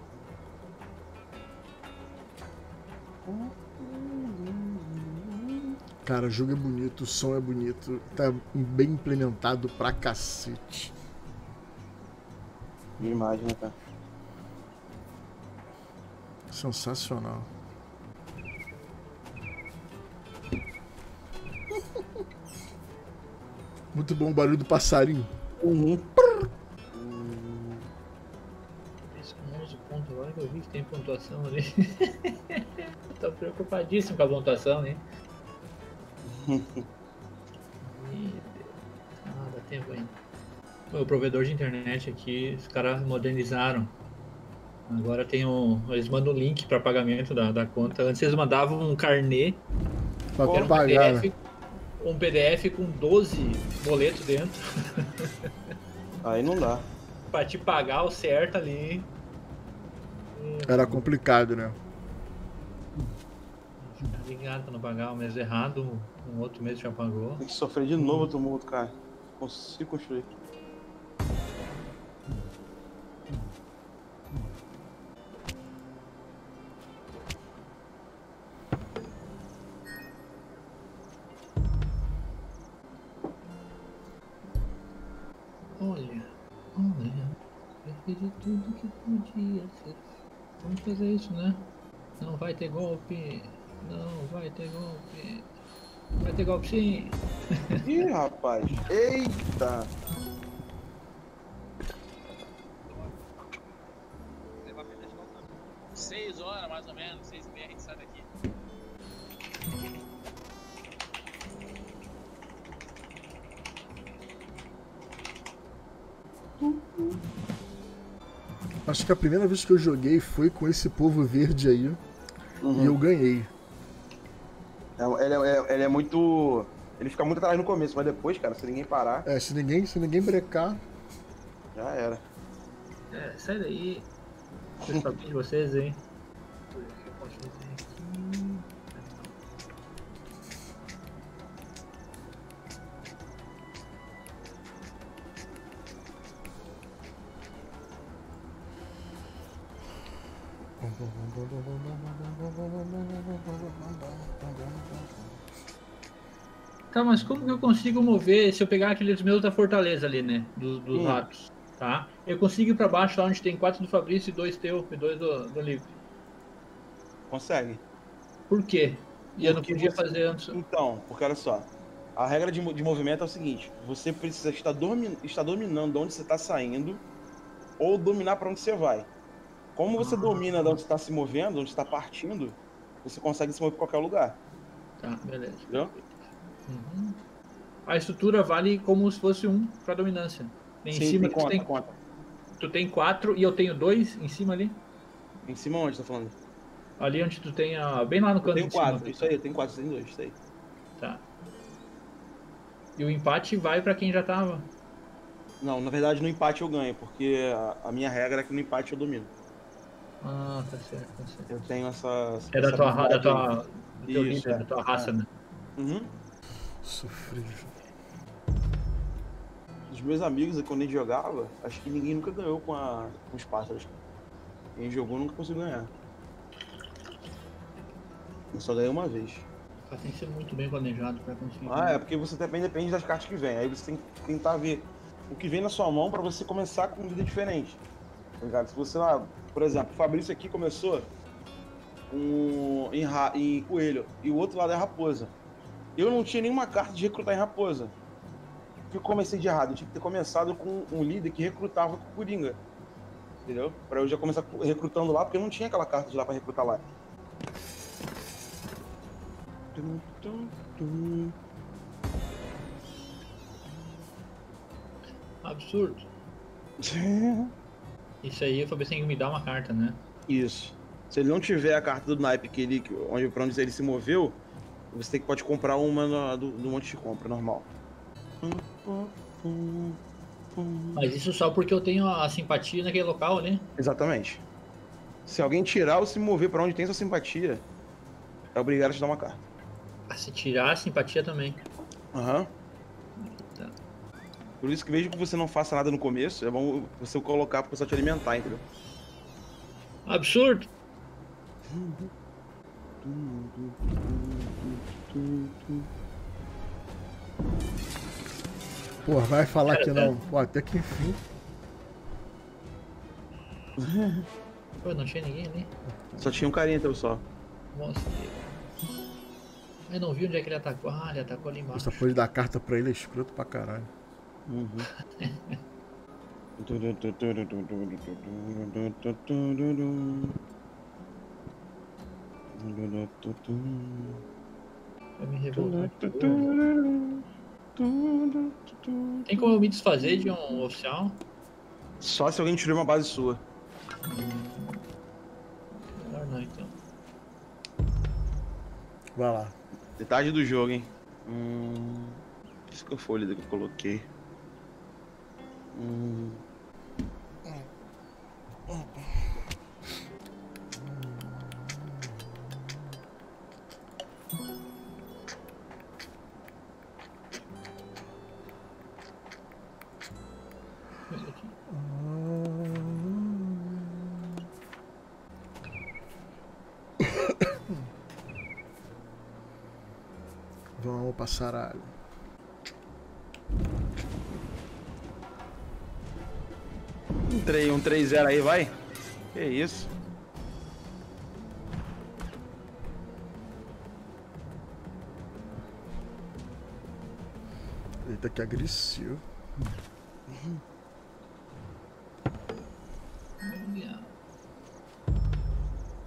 Cara, o jogo é bonito, o som é bonito, tá bem implementado pra cacete. De imagem, né, cara? Sensacional. Muito bom o barulho do passarinho. Uhum. Esse 11 pontos agora que eu vi que tem pontuação ali. Tô preocupadíssimo com a pontuação, né? Deus. Ah, dá tempo ainda. O provedor de internet aqui, os caras modernizaram. Agora tem um. Eles mandam o link para pagamento da, da conta. Antes eles mandavam um carnê, Pra um pagar, né? PDF, um PDF com 12 boletos dentro, Aí não dá. pra te pagar o certo ali. Era complicado, né? Ficar ligado pra não pagar o mês errado, um outro mês já pagou. Tem que sofrer de novo o tumulto, cara. Consigo construir. Olha, olha, eu fiz tudo que podia ser. Vamos fazer isso, né? Não vai ter golpe. Não vai ter golpe. Vai ter golpe sim. Ih, rapaz. Eita. Seis horas mais ou menos, seis e meia a gente sai daqui. Acho que a primeira vez que eu joguei foi com esse povo verde aí. Uhum. E eu ganhei. É, ele é, ele é muito. Ele fica muito atrás no começo, mas depois, cara, se ninguém parar, É, se ninguém, se ninguém brecar. já era. É, sai daí. Papinhos de vocês, hein? Tá, mas como que eu consigo mover se eu pegar aqueles meus da fortaleza ali, né? Dos, dos Hum. ratos, tá? Eu consigo ir pra baixo lá onde tem quatro do Fabrício e dois teu e dois do, do Livre. Consegue. Por quê? E eu não Porque podia você- fazer antes. Então, porque olha só. A regra de, de movimento é o seguinte: você precisa estar, domi- estar dominando de onde você está saindo ou dominar para onde você vai. Como você domina de onde está se movendo, onde está partindo, você consegue se mover para qualquer lugar. Tá, beleza. Entendeu? Uhum. A estrutura vale como se fosse um pra dominância. Em Sim, cima tem tu, conta, tem, conta. tu tem quatro e eu tenho dois em cima ali. Em cima onde tá falando? Ali onde tu tem a. Bem lá no canto tenho de cima. quatro, isso aí, tenho quatro, tem dois, isso aí. Tá. E o empate vai pra quem já tava. Não, na verdade no empate eu ganho, porque a, a minha regra é que no empate eu domino. Ah, tá certo, tá certo. Eu tenho essa. É da essa tua, da tua, do teu Isso, líder, é. da tua raça, né? Uhum. Sofrível. Dos meus amigos, quando a gente jogava, acho que ninguém nunca ganhou com, a, com os pássaros. Quem jogou nunca conseguiu ganhar. Eu só ganhei uma vez. Cara, Tem que ser muito bem planejado pra conseguir. Ah, é porque você também depende das cartas que vem. Aí você tem que tentar ver o que vem na sua mão pra você começar com um líder diferente. Ligado? Se você lá, por exemplo, o Fabrício aqui começou com, em, em coelho e o outro lado é raposa. Eu não tinha nenhuma carta de recrutar em raposa. O que eu comecei de errado? Eu tinha que ter começado com um líder que recrutava com coringa. Entendeu? Pra eu já começar recrutando lá, porque eu não tinha aquela carta de lá pra recrutar lá. Tum, tum, tum. Absurdo. Isso aí o Fabrício tem que me dar uma carta, né? Isso. Se ele não tiver a carta do naipe que ele, onde, pra onde ele se moveu, você tem que pode comprar uma no- do, do monte de compra, normal. Mas isso só porque eu tenho a simpatia naquele local ali. Exatamente. Se alguém tirar ou se mover pra onde tem sua simpatia, é obrigado a te dar uma carta. Ah, Se tirar a simpatia também. Aham. Tá. Por isso que mesmo que você não faça nada no começo, é bom você colocar pra pessoa te alimentar, entendeu? Absurdo! Pô, vai falar que não. Pô, até que enfim. Pô, não tinha ninguém ali. Só tinha um carinha teu só. Nossa, eu não vi onde é que ele atacou. Ah, ele atacou ali embaixo. Essa coisa de dar carta pra ele é escroto pra caralho. Vai me revoltar. Tem como eu me desfazer de um oficial? Só se alguém tirou uma base sua. Melhor não, então. Vai lá. Detalhe do jogo, hein? Hum. Isso que o líder que eu coloquei. Vamos passar água. Um 3, um 3-0 aí, vai? Que isso? Eita, que agressivo.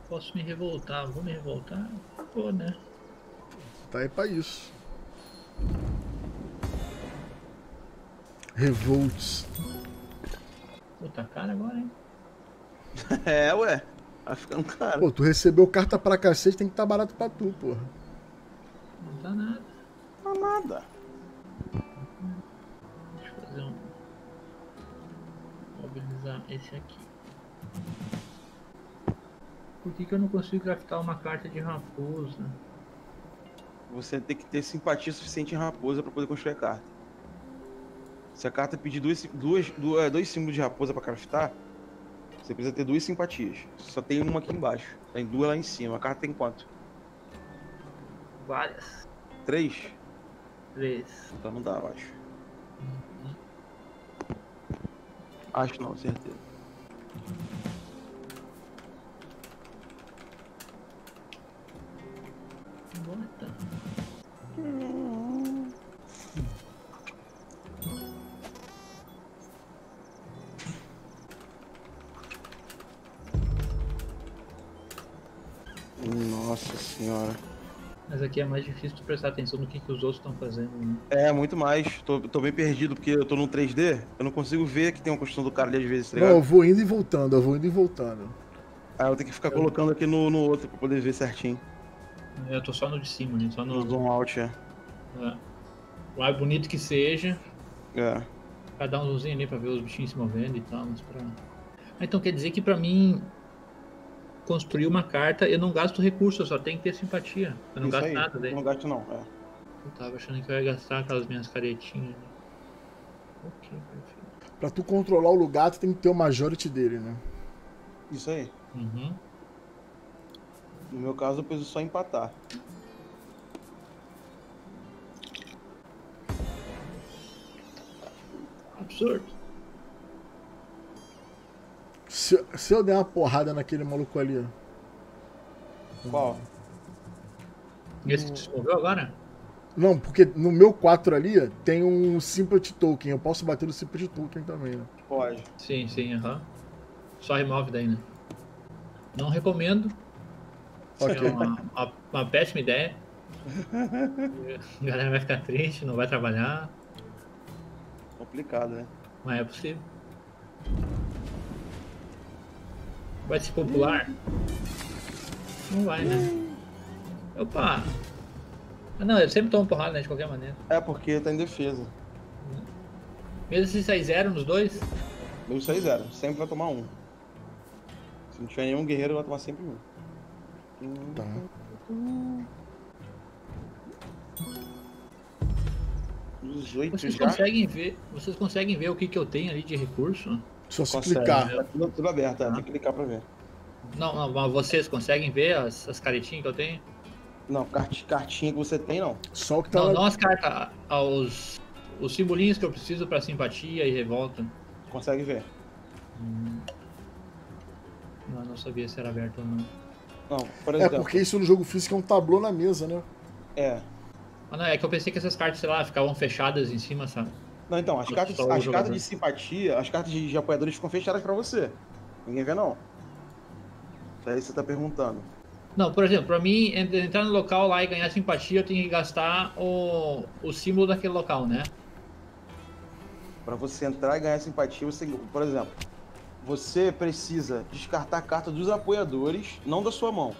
Posso me revoltar? Vou me revoltar? Pô, né? Tá aí pra isso. Revolts. Puta cara agora, hein? É, ué. Vai ficando caro. Pô, tu recebeu carta pra cacete, tem que tá barato pra tu, porra. Não tá nada. Não nada. Deixa eu fazer um. Mobilizar esse aqui. Por que, que eu não consigo craftar uma carta de raposa? Você tem que ter simpatia suficiente em raposa pra poder construir a carta. Se a carta pedir duas, duas, duas, é, dois símbolos de raposa pra craftar, você precisa ter duas simpatias. Só tem uma aqui embaixo. Tem duas lá em cima. A carta tem quanto? Várias. Três? Três. Então não dá, eu acho. Acho não, certeza. Bota. Nossa aqui é mais difícil tu prestar atenção no que, que os outros estão fazendo. Né? É, muito mais. Tô, tô bem perdido porque eu tô no 3D. Eu não consigo ver que tem uma construção do cara ali às vezes, tá Não, eu vou indo e voltando, eu vou indo e voltando. Aí eu tenho que ficar colocando aqui no, no outro pra poder ver certinho. Eu tô só no de cima, né? Só No no. zoom out, é. É. Mais bonito que seja, É. pra dar um zoomzinho ali pra ver os bichinhos se movendo e tal, mas pra. Ah, então quer dizer que pra mim construir uma carta eu não gasto recurso, eu só tenho que ter simpatia. Eu não Isso gasto aí. nada daí. Não gasto não, é. Eu tava achando que eu ia gastar aquelas minhas caretinhas. Ok, perfeito. Pra tu controlar o lugar, tu tem que ter o majority dele, né? Isso aí. Uhum. No meu caso, eu preciso só empatar. Absurdo. Se, se eu der uma porrada naquele maluco ali, ó. Qual? Esse que se moveu agora? Não, porque no meu 4 ali tem um Sympathy Token. Eu posso bater no Sympathy Token também, né? Pode. Sim, sim, aham. Só remove daí, né? Não recomendo. Ok. É uma, uma, uma péssima ideia. A galera vai ficar triste, não vai trabalhar, Complicado, né? mas é possível. Vai ser popular? Não vai, né? Opa! Ah, não, eu sempre tomo porrada, né? De qualquer maneira. É porque tá em defesa. Mesmo se sair zero nos dois, Meu 6 0 Sempre vai tomar um. Se não tiver nenhum guerreiro, vai tomar sempre um. Tá. Dezoito vocês já. conseguem ver. Vocês conseguem ver o que, que eu tenho ali de recurso? Só se Consegue. clicar. Tá tudo, tudo aberto, é. Tem que clicar pra ver. Não, não, mas vocês conseguem ver as, as caretinhas que eu tenho? Não, cart, cartinha que você tem, não. Só o que tá Não, lá. não as cartas, os, os simbolinhos que eu preciso pra simpatia e revolta. Consegue ver. Não, não sabia se era aberto ou não. Não, por É exemplo. porque isso no jogo físico é um tablô na mesa, né? É. Ah, não, é que eu pensei que essas cartas, sei lá, ficavam fechadas em cima, sabe? Não, então, as cartas, as cartas de simpatia, as cartas de, de apoiadores ficam fechadas pra você. Ninguém vê, não. Daí você tá perguntando. Não, por exemplo, pra mim en- entrar no local lá e ganhar simpatia, eu tenho que gastar o, o símbolo daquele local, né? Pra você entrar e ganhar simpatia, você, por exemplo, você precisa descartar a carta dos apoiadores, não da sua mão,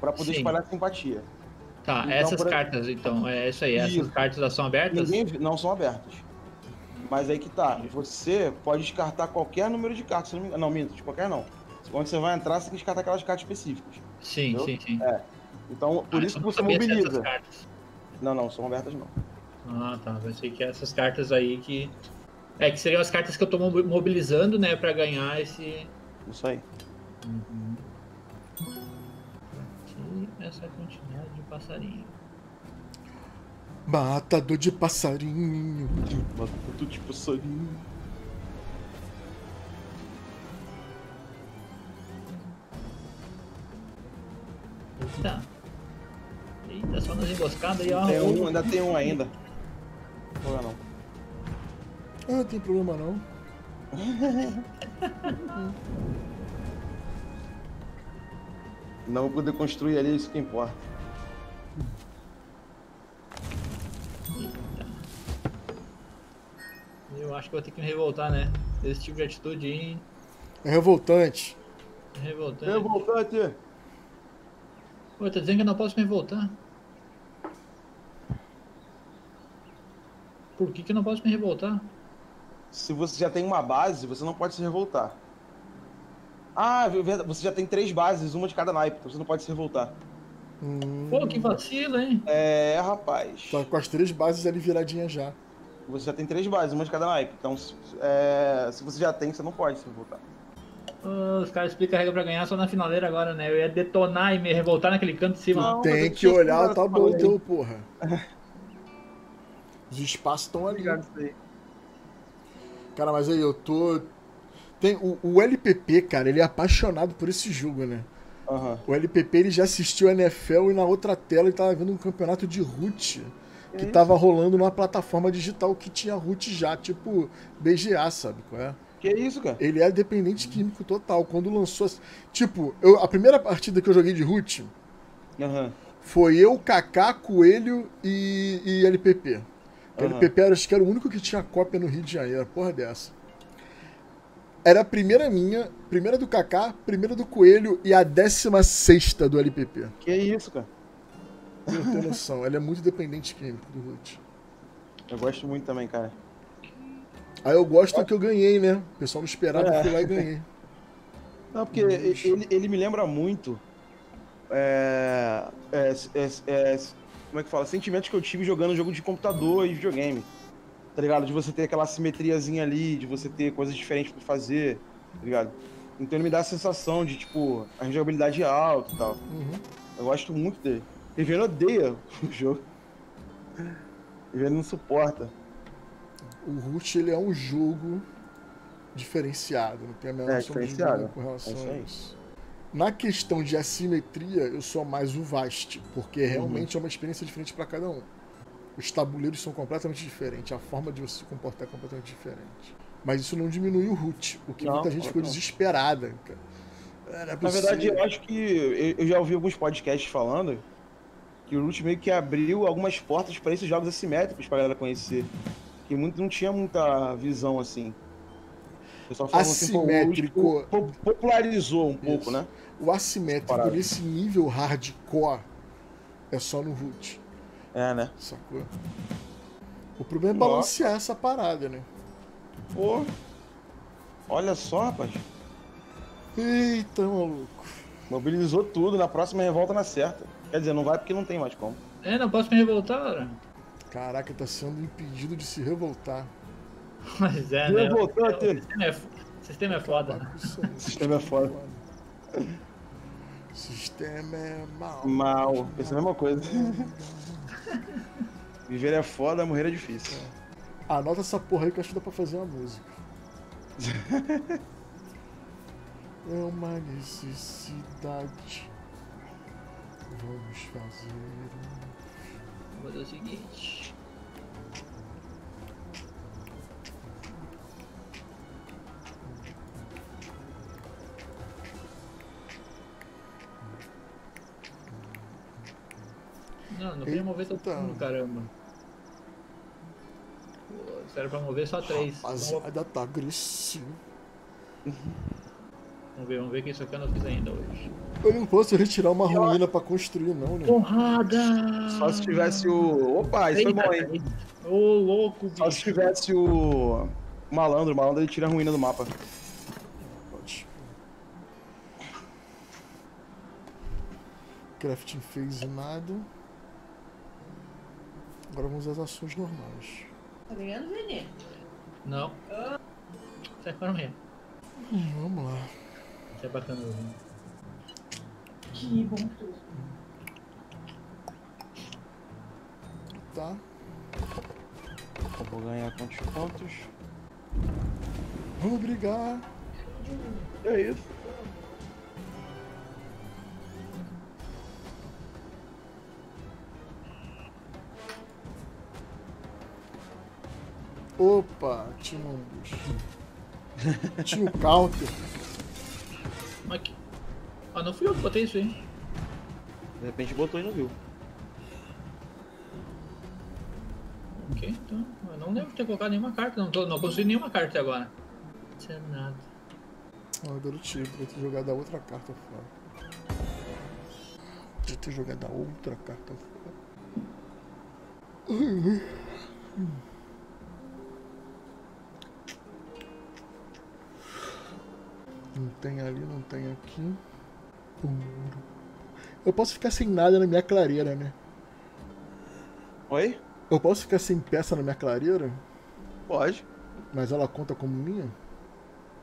Pra poder Sim. espalhar simpatia. Tá, Então, essas por- cartas, então, é isso aí. Essas Isso. cartas elas são abertas? Ninguém não são abertas. Mas aí que tá, você pode descartar qualquer número de cartas, não minto, de qualquer não. Quando você vai entrar, você tem que descartar aquelas cartas específicas. Sim, Entendeu? sim, sim. Então, por Ah, isso que você mobiliza. Não, não, são abertas não. Ah, tá. Eu sei que essas cartas aí que. É, que seriam as cartas que eu tô mo- mobilizando, né, pra ganhar esse. Isso aí. Aqui, essa quantidade de passarinho. Matador de passarinho. Tudo tipo solinho. Eita. Eita, só nas emboscadas aí, ó. Tem um, ainda tem um ainda. Não é não. Ah, não tem problema não. Não vou poder construir ali, isso que importa. Eu acho que vou ter que me revoltar, né? Esse tipo de atitude aí. É revoltante. é Revoltante. Revoltante! Pô, tá dizendo que eu não posso me revoltar? Por que, que eu não posso me revoltar? Se você já tem uma base, você não pode se revoltar. Ah, verdade, você já tem três bases, uma de cada naipe, então você não pode se revoltar. Hum, Pô, que vacilo, hein? É, rapaz. Tá com as três bases ali viradinhas já. Você já tem três bases, uma de cada naipe. Então, se, é, se você já tem, você não pode se revoltar. Os caras explicam a regra pra ganhar só na finaleira agora, né? Eu ia detonar e me revoltar naquele canto de cima. Não, Tem que olhar o parada aí. porra. Os espaços estão ali. Obrigado, isso aí. Cara, mas aí eu tô. Tem o, o LPP, cara, ele é apaixonado por esse jogo, né? Aham. O LPP ele já assistiu a NFL e na outra tela ele tava vendo um campeonato de root que tava rolando numa plataforma digital que tinha root já, tipo BGA, sabe qual é? Que isso, cara? Ele é dependente químico total. Quando lançou. as- Tipo, eu, a primeira partida que eu joguei de root Aham. foi eu, Kaká, Coelho e, e LPP. Aham. LPP era, acho que era o único que tinha cópia no Rio de Janeiro, porra dessa. Era a primeira minha, primeira do Kaká, primeira do Coelho e a décima sexta do LPP. Que isso, cara? Eu ter noção, ele é muito dependente químico do root. Eu gosto muito também, cara. Aí eu gosto que eu ganhei, né? O pessoal não esperava, É. eu fui lá e ganhei. Não, porque ele, ele me lembra muito. É, é, é, é, como é que fala? Sentimentos que eu tive jogando jogo de computador e videogame. Tá ligado? De você ter aquela simetriazinha ali, de você ter coisas diferentes pra fazer, tá ligado? Então ele me dá a sensação de, tipo, a jogabilidade é alta e tal. Uhum. Eu gosto muito dele. Riviano odeia o jogo. Riviano não suporta. O Root ele é um jogo diferenciado, não tem a menor É, diferenciado. com relação É isso a isso. Na questão de assimetria, eu sou mais o Vast, porque Uhum. realmente é uma experiência diferente para cada um. Os tabuleiros são completamente diferentes, a forma de você se comportar é completamente diferente. Mas isso não diminui o Root, o que Não, muita gente ficou não. desesperada. Cara. É Na verdade, eu acho que eu já ouvi alguns podcasts falando que o Root meio que abriu algumas portas para esses jogos assimétricos pra galera conhecer. Que muito, não tinha muita visão assim. O pessoal falava assim, pô, Assimétrico. popularizou um pouco, Isso. né? O assimétrico nesse nível hardcore é só no Root, É, né? sacou? O problema é Nossa. balancear essa parada, né? Pô. Olha só, rapaz. Eita, maluco. Mobilizou tudo, na próxima revolta na certa. Quer dizer, não vai porque não tem mais como. É, não posso me revoltar, cara. Caraca, tá sendo impedido de se revoltar. Mas é, né? Revoltou, O sistema é, f- o sistema é foda. né? Aí, O sistema é foda. Sistema é mal. Mal. Pensa a mesma coisa. Viver é foda, morrer é difícil. Anota essa porra aí que acho que dá pra fazer uma música. é uma necessidade. Vamos fazer. um- Vou fazer o seguinte. Não, não queria mover todo Eita. mundo, caramba. Pô, era pra mover só três. Rapaziada, tá agressivo. vamos ver, vamos ver que isso aqui eu não fiz ainda hoje. Eu não posso retirar uma ruína pra construir, não, né? Porrada! Só se tivesse o. Opa, isso foi bom, hein? Ô, louco, Só se bicho. tivesse o. o malandro, o malandro ele tira a ruína do mapa. Pode. Crafting fez nada. Agora vamos às ações normais. Tá ganhando, Vini? Não. Sai para mim. Hum, vamos lá. Isso é bacana. né? Que bom tudo. Tá. Eu vou ganhar quantos pontos? Vamos brigar. É isso. Opa, tinha um ambush. tinha um counter. Mas que... Ah, não fui eu que botei isso aí. De repente botou e não viu. Ok, então. Eu não lembro de ter colocado nenhuma carta. Não, tô, não possuí nenhuma carta até agora. Isso é nada. Ah, agora eu tive, podia ter jogado a outra carta fora. Podia ter jogado a outra carta fora. Tem ali, não tem aqui. Eu posso ficar sem nada na minha clareira, né? Oi? Eu posso ficar sem peça na minha clareira, Pode. mas ela conta como minha?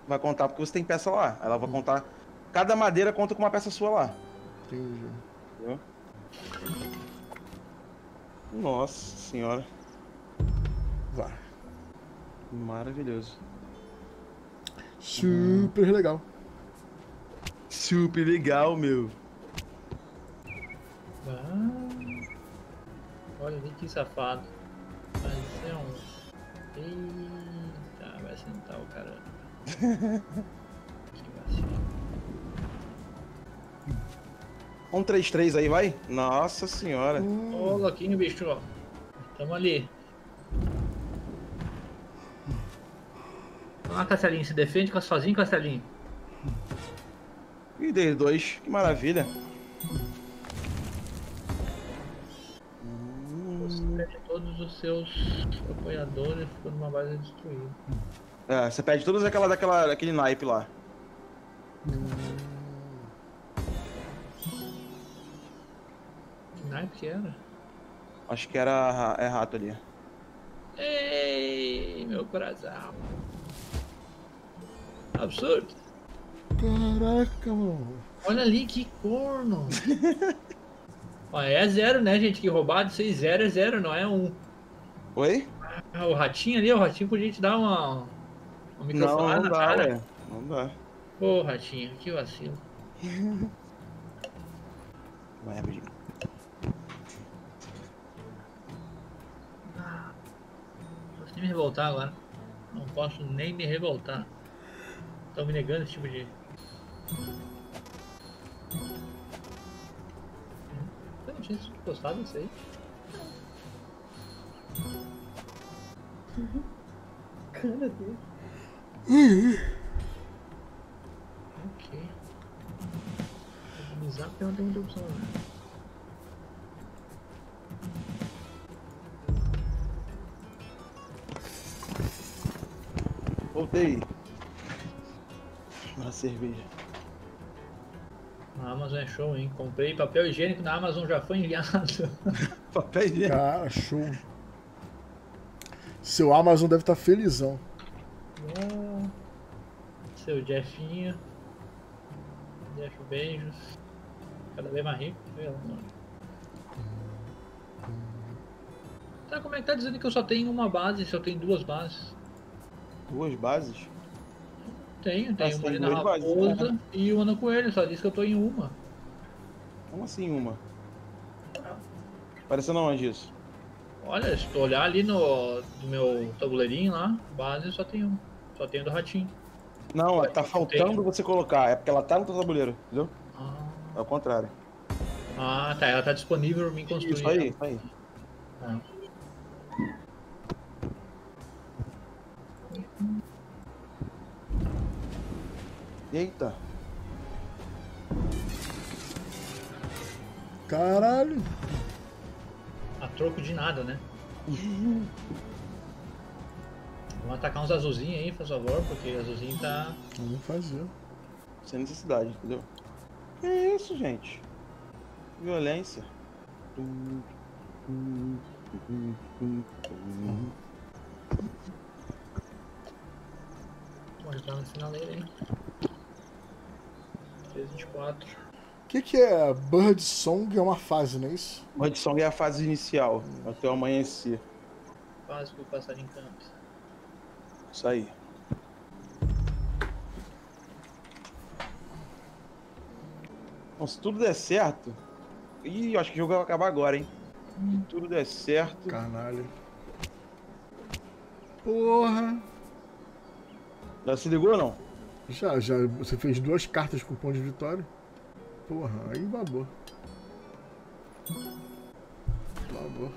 Vai contar porque você tem peça lá. Ela vai contar. Cada madeira conta com uma peça sua lá. Entendi. Entendeu? Nossa senhora. Vai. Maravilhoso. Super legal. Super legal, meu. Ah, olha ali que safado. Mas isso é um. Eita, vai sentar o caramba. que vacilo. 133 aí, vai? Nossa senhora. Ô, louquinho, bicho, ó. Tamo ali. Vamos lá, Castelinho, se defende com- sozinho, Castelinho. E dei dois. Que maravilha. Você perde todos os seus apoiadores por uma base destruída. É, você perde todas aquela daquela daquele naipe lá. Que naipe que era? Acho que era ra- é rato ali. Ei, meu coração. Absurdo. Caraca, mano. Olha ali que corno. Ó, é zero, né, gente? Que roubado. 6 zero é zero, não é um. Oi? Ah, o ratinho ali, o ratinho podia te dar uma. Uma Não, microfonada não na dá, cara. ué. Não dá. Ô, ratinho, que vacilo. Vai. Não posso nem me revoltar agora. Não posso nem me revoltar. Estão me negando esse tipo de. Eu não tinha gostado disso aí. Cara dele. Ok. No Zap eu não tenho muita opção, né? Voltei. Cerveja. A Amazon é show, hein? Comprei papel higiênico na Amazon, já foi enviado. Papel higiênico. Cara, show. Seu Amazon deve estar felizão. Ah, Seu Jeffinho. Jeff, beijos. Cada vez mais rico, pelo. Tá, como é que tá dizendo que eu só tenho uma base, se eu tenho duas bases? Duas bases. Tenho, tenho uma ali tem na raposa né? e uma no coelho, só diz que eu tô em uma. Como assim uma? Parecendo onde isso? Olha, se tu olhar ali no do meu tabuleirinho lá, base só tem um. Só tenho do ratinho. Não, tá faltando você colocar. É porque ela tá no teu tabuleiro, entendeu? Ah, É o contrário. ah, tá, ela tá disponível pra mim construir. Isso aí, isso aí. Ah. Eita. Caralho. A troco de nada, né? Uhum. Vamos atacar uns azulzinhos aí, faz favor, porque azulzinho tá. Vamos fazer. Sem necessidade, entendeu? Que isso, gente? Violência. Vou ajudar no final dele, hein? 24. O que, que é Bird Song? É uma fase, não é isso? Bird Song é a fase inicial, hum. até o amanhecer. Fase por passar em campos. Isso aí. Bom, se tudo der certo. Ih, acho que o jogo vai acabar agora, hein? Hum. Se tudo der certo. Caralho. Porra! Já se ligou ou não? Já, já. Você fez duas cartas com ponto de vitória? Porra, aí babou. Babou.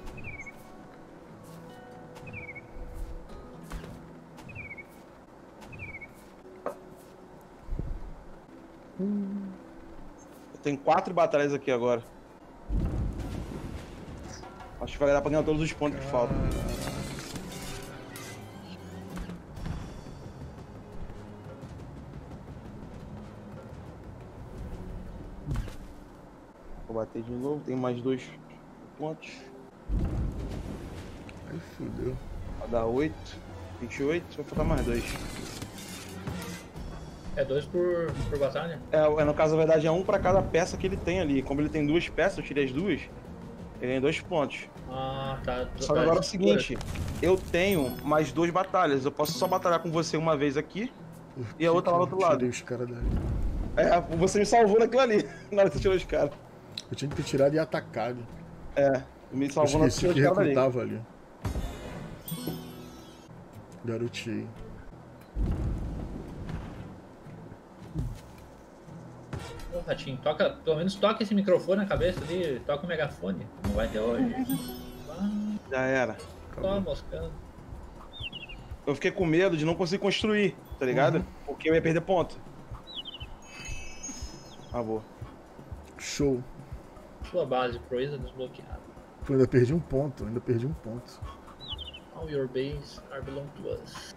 Tem quatro batalhas aqui agora. Acho que vai dar pra ganhar todos os pontos que faltam. Bater de novo. Tem mais dois pontos. Aí fudeu. Vai dar 8. 28. Vai faltar mais dois. É dois por, por batalha? É, é, no caso, na verdade, é um pra cada peça que ele tem ali. Como ele tem duas peças, eu tirei as duas. Ele ganha dois pontos. Ah, tá. Só que agora é o seguinte, eu tenho mais duas batalhas. Eu posso só batalhar com você uma vez aqui. E a outra lá do outro lado. Tirei os caras dali. É, você me salvou naquilo ali. Na hora que você tirou os caras. Eu tinha que ter tirado e atacado. É, me Eu salvou na hora que caras ali. recrutava ali. Garotei. Ô, Ratinho, toca, pelo menos toca esse microfone na cabeça ali, toca o megafone. Não vai ter hoje. Já era. só moscando. Eu fiquei com medo de não conseguir construir, tá ligado? Porque eu ia perder ponto. Ah, boa. Show. Sua base, proeza desbloqueada. Pô, ainda perdi um ponto, ainda perdi um ponto. All your base are belong to us.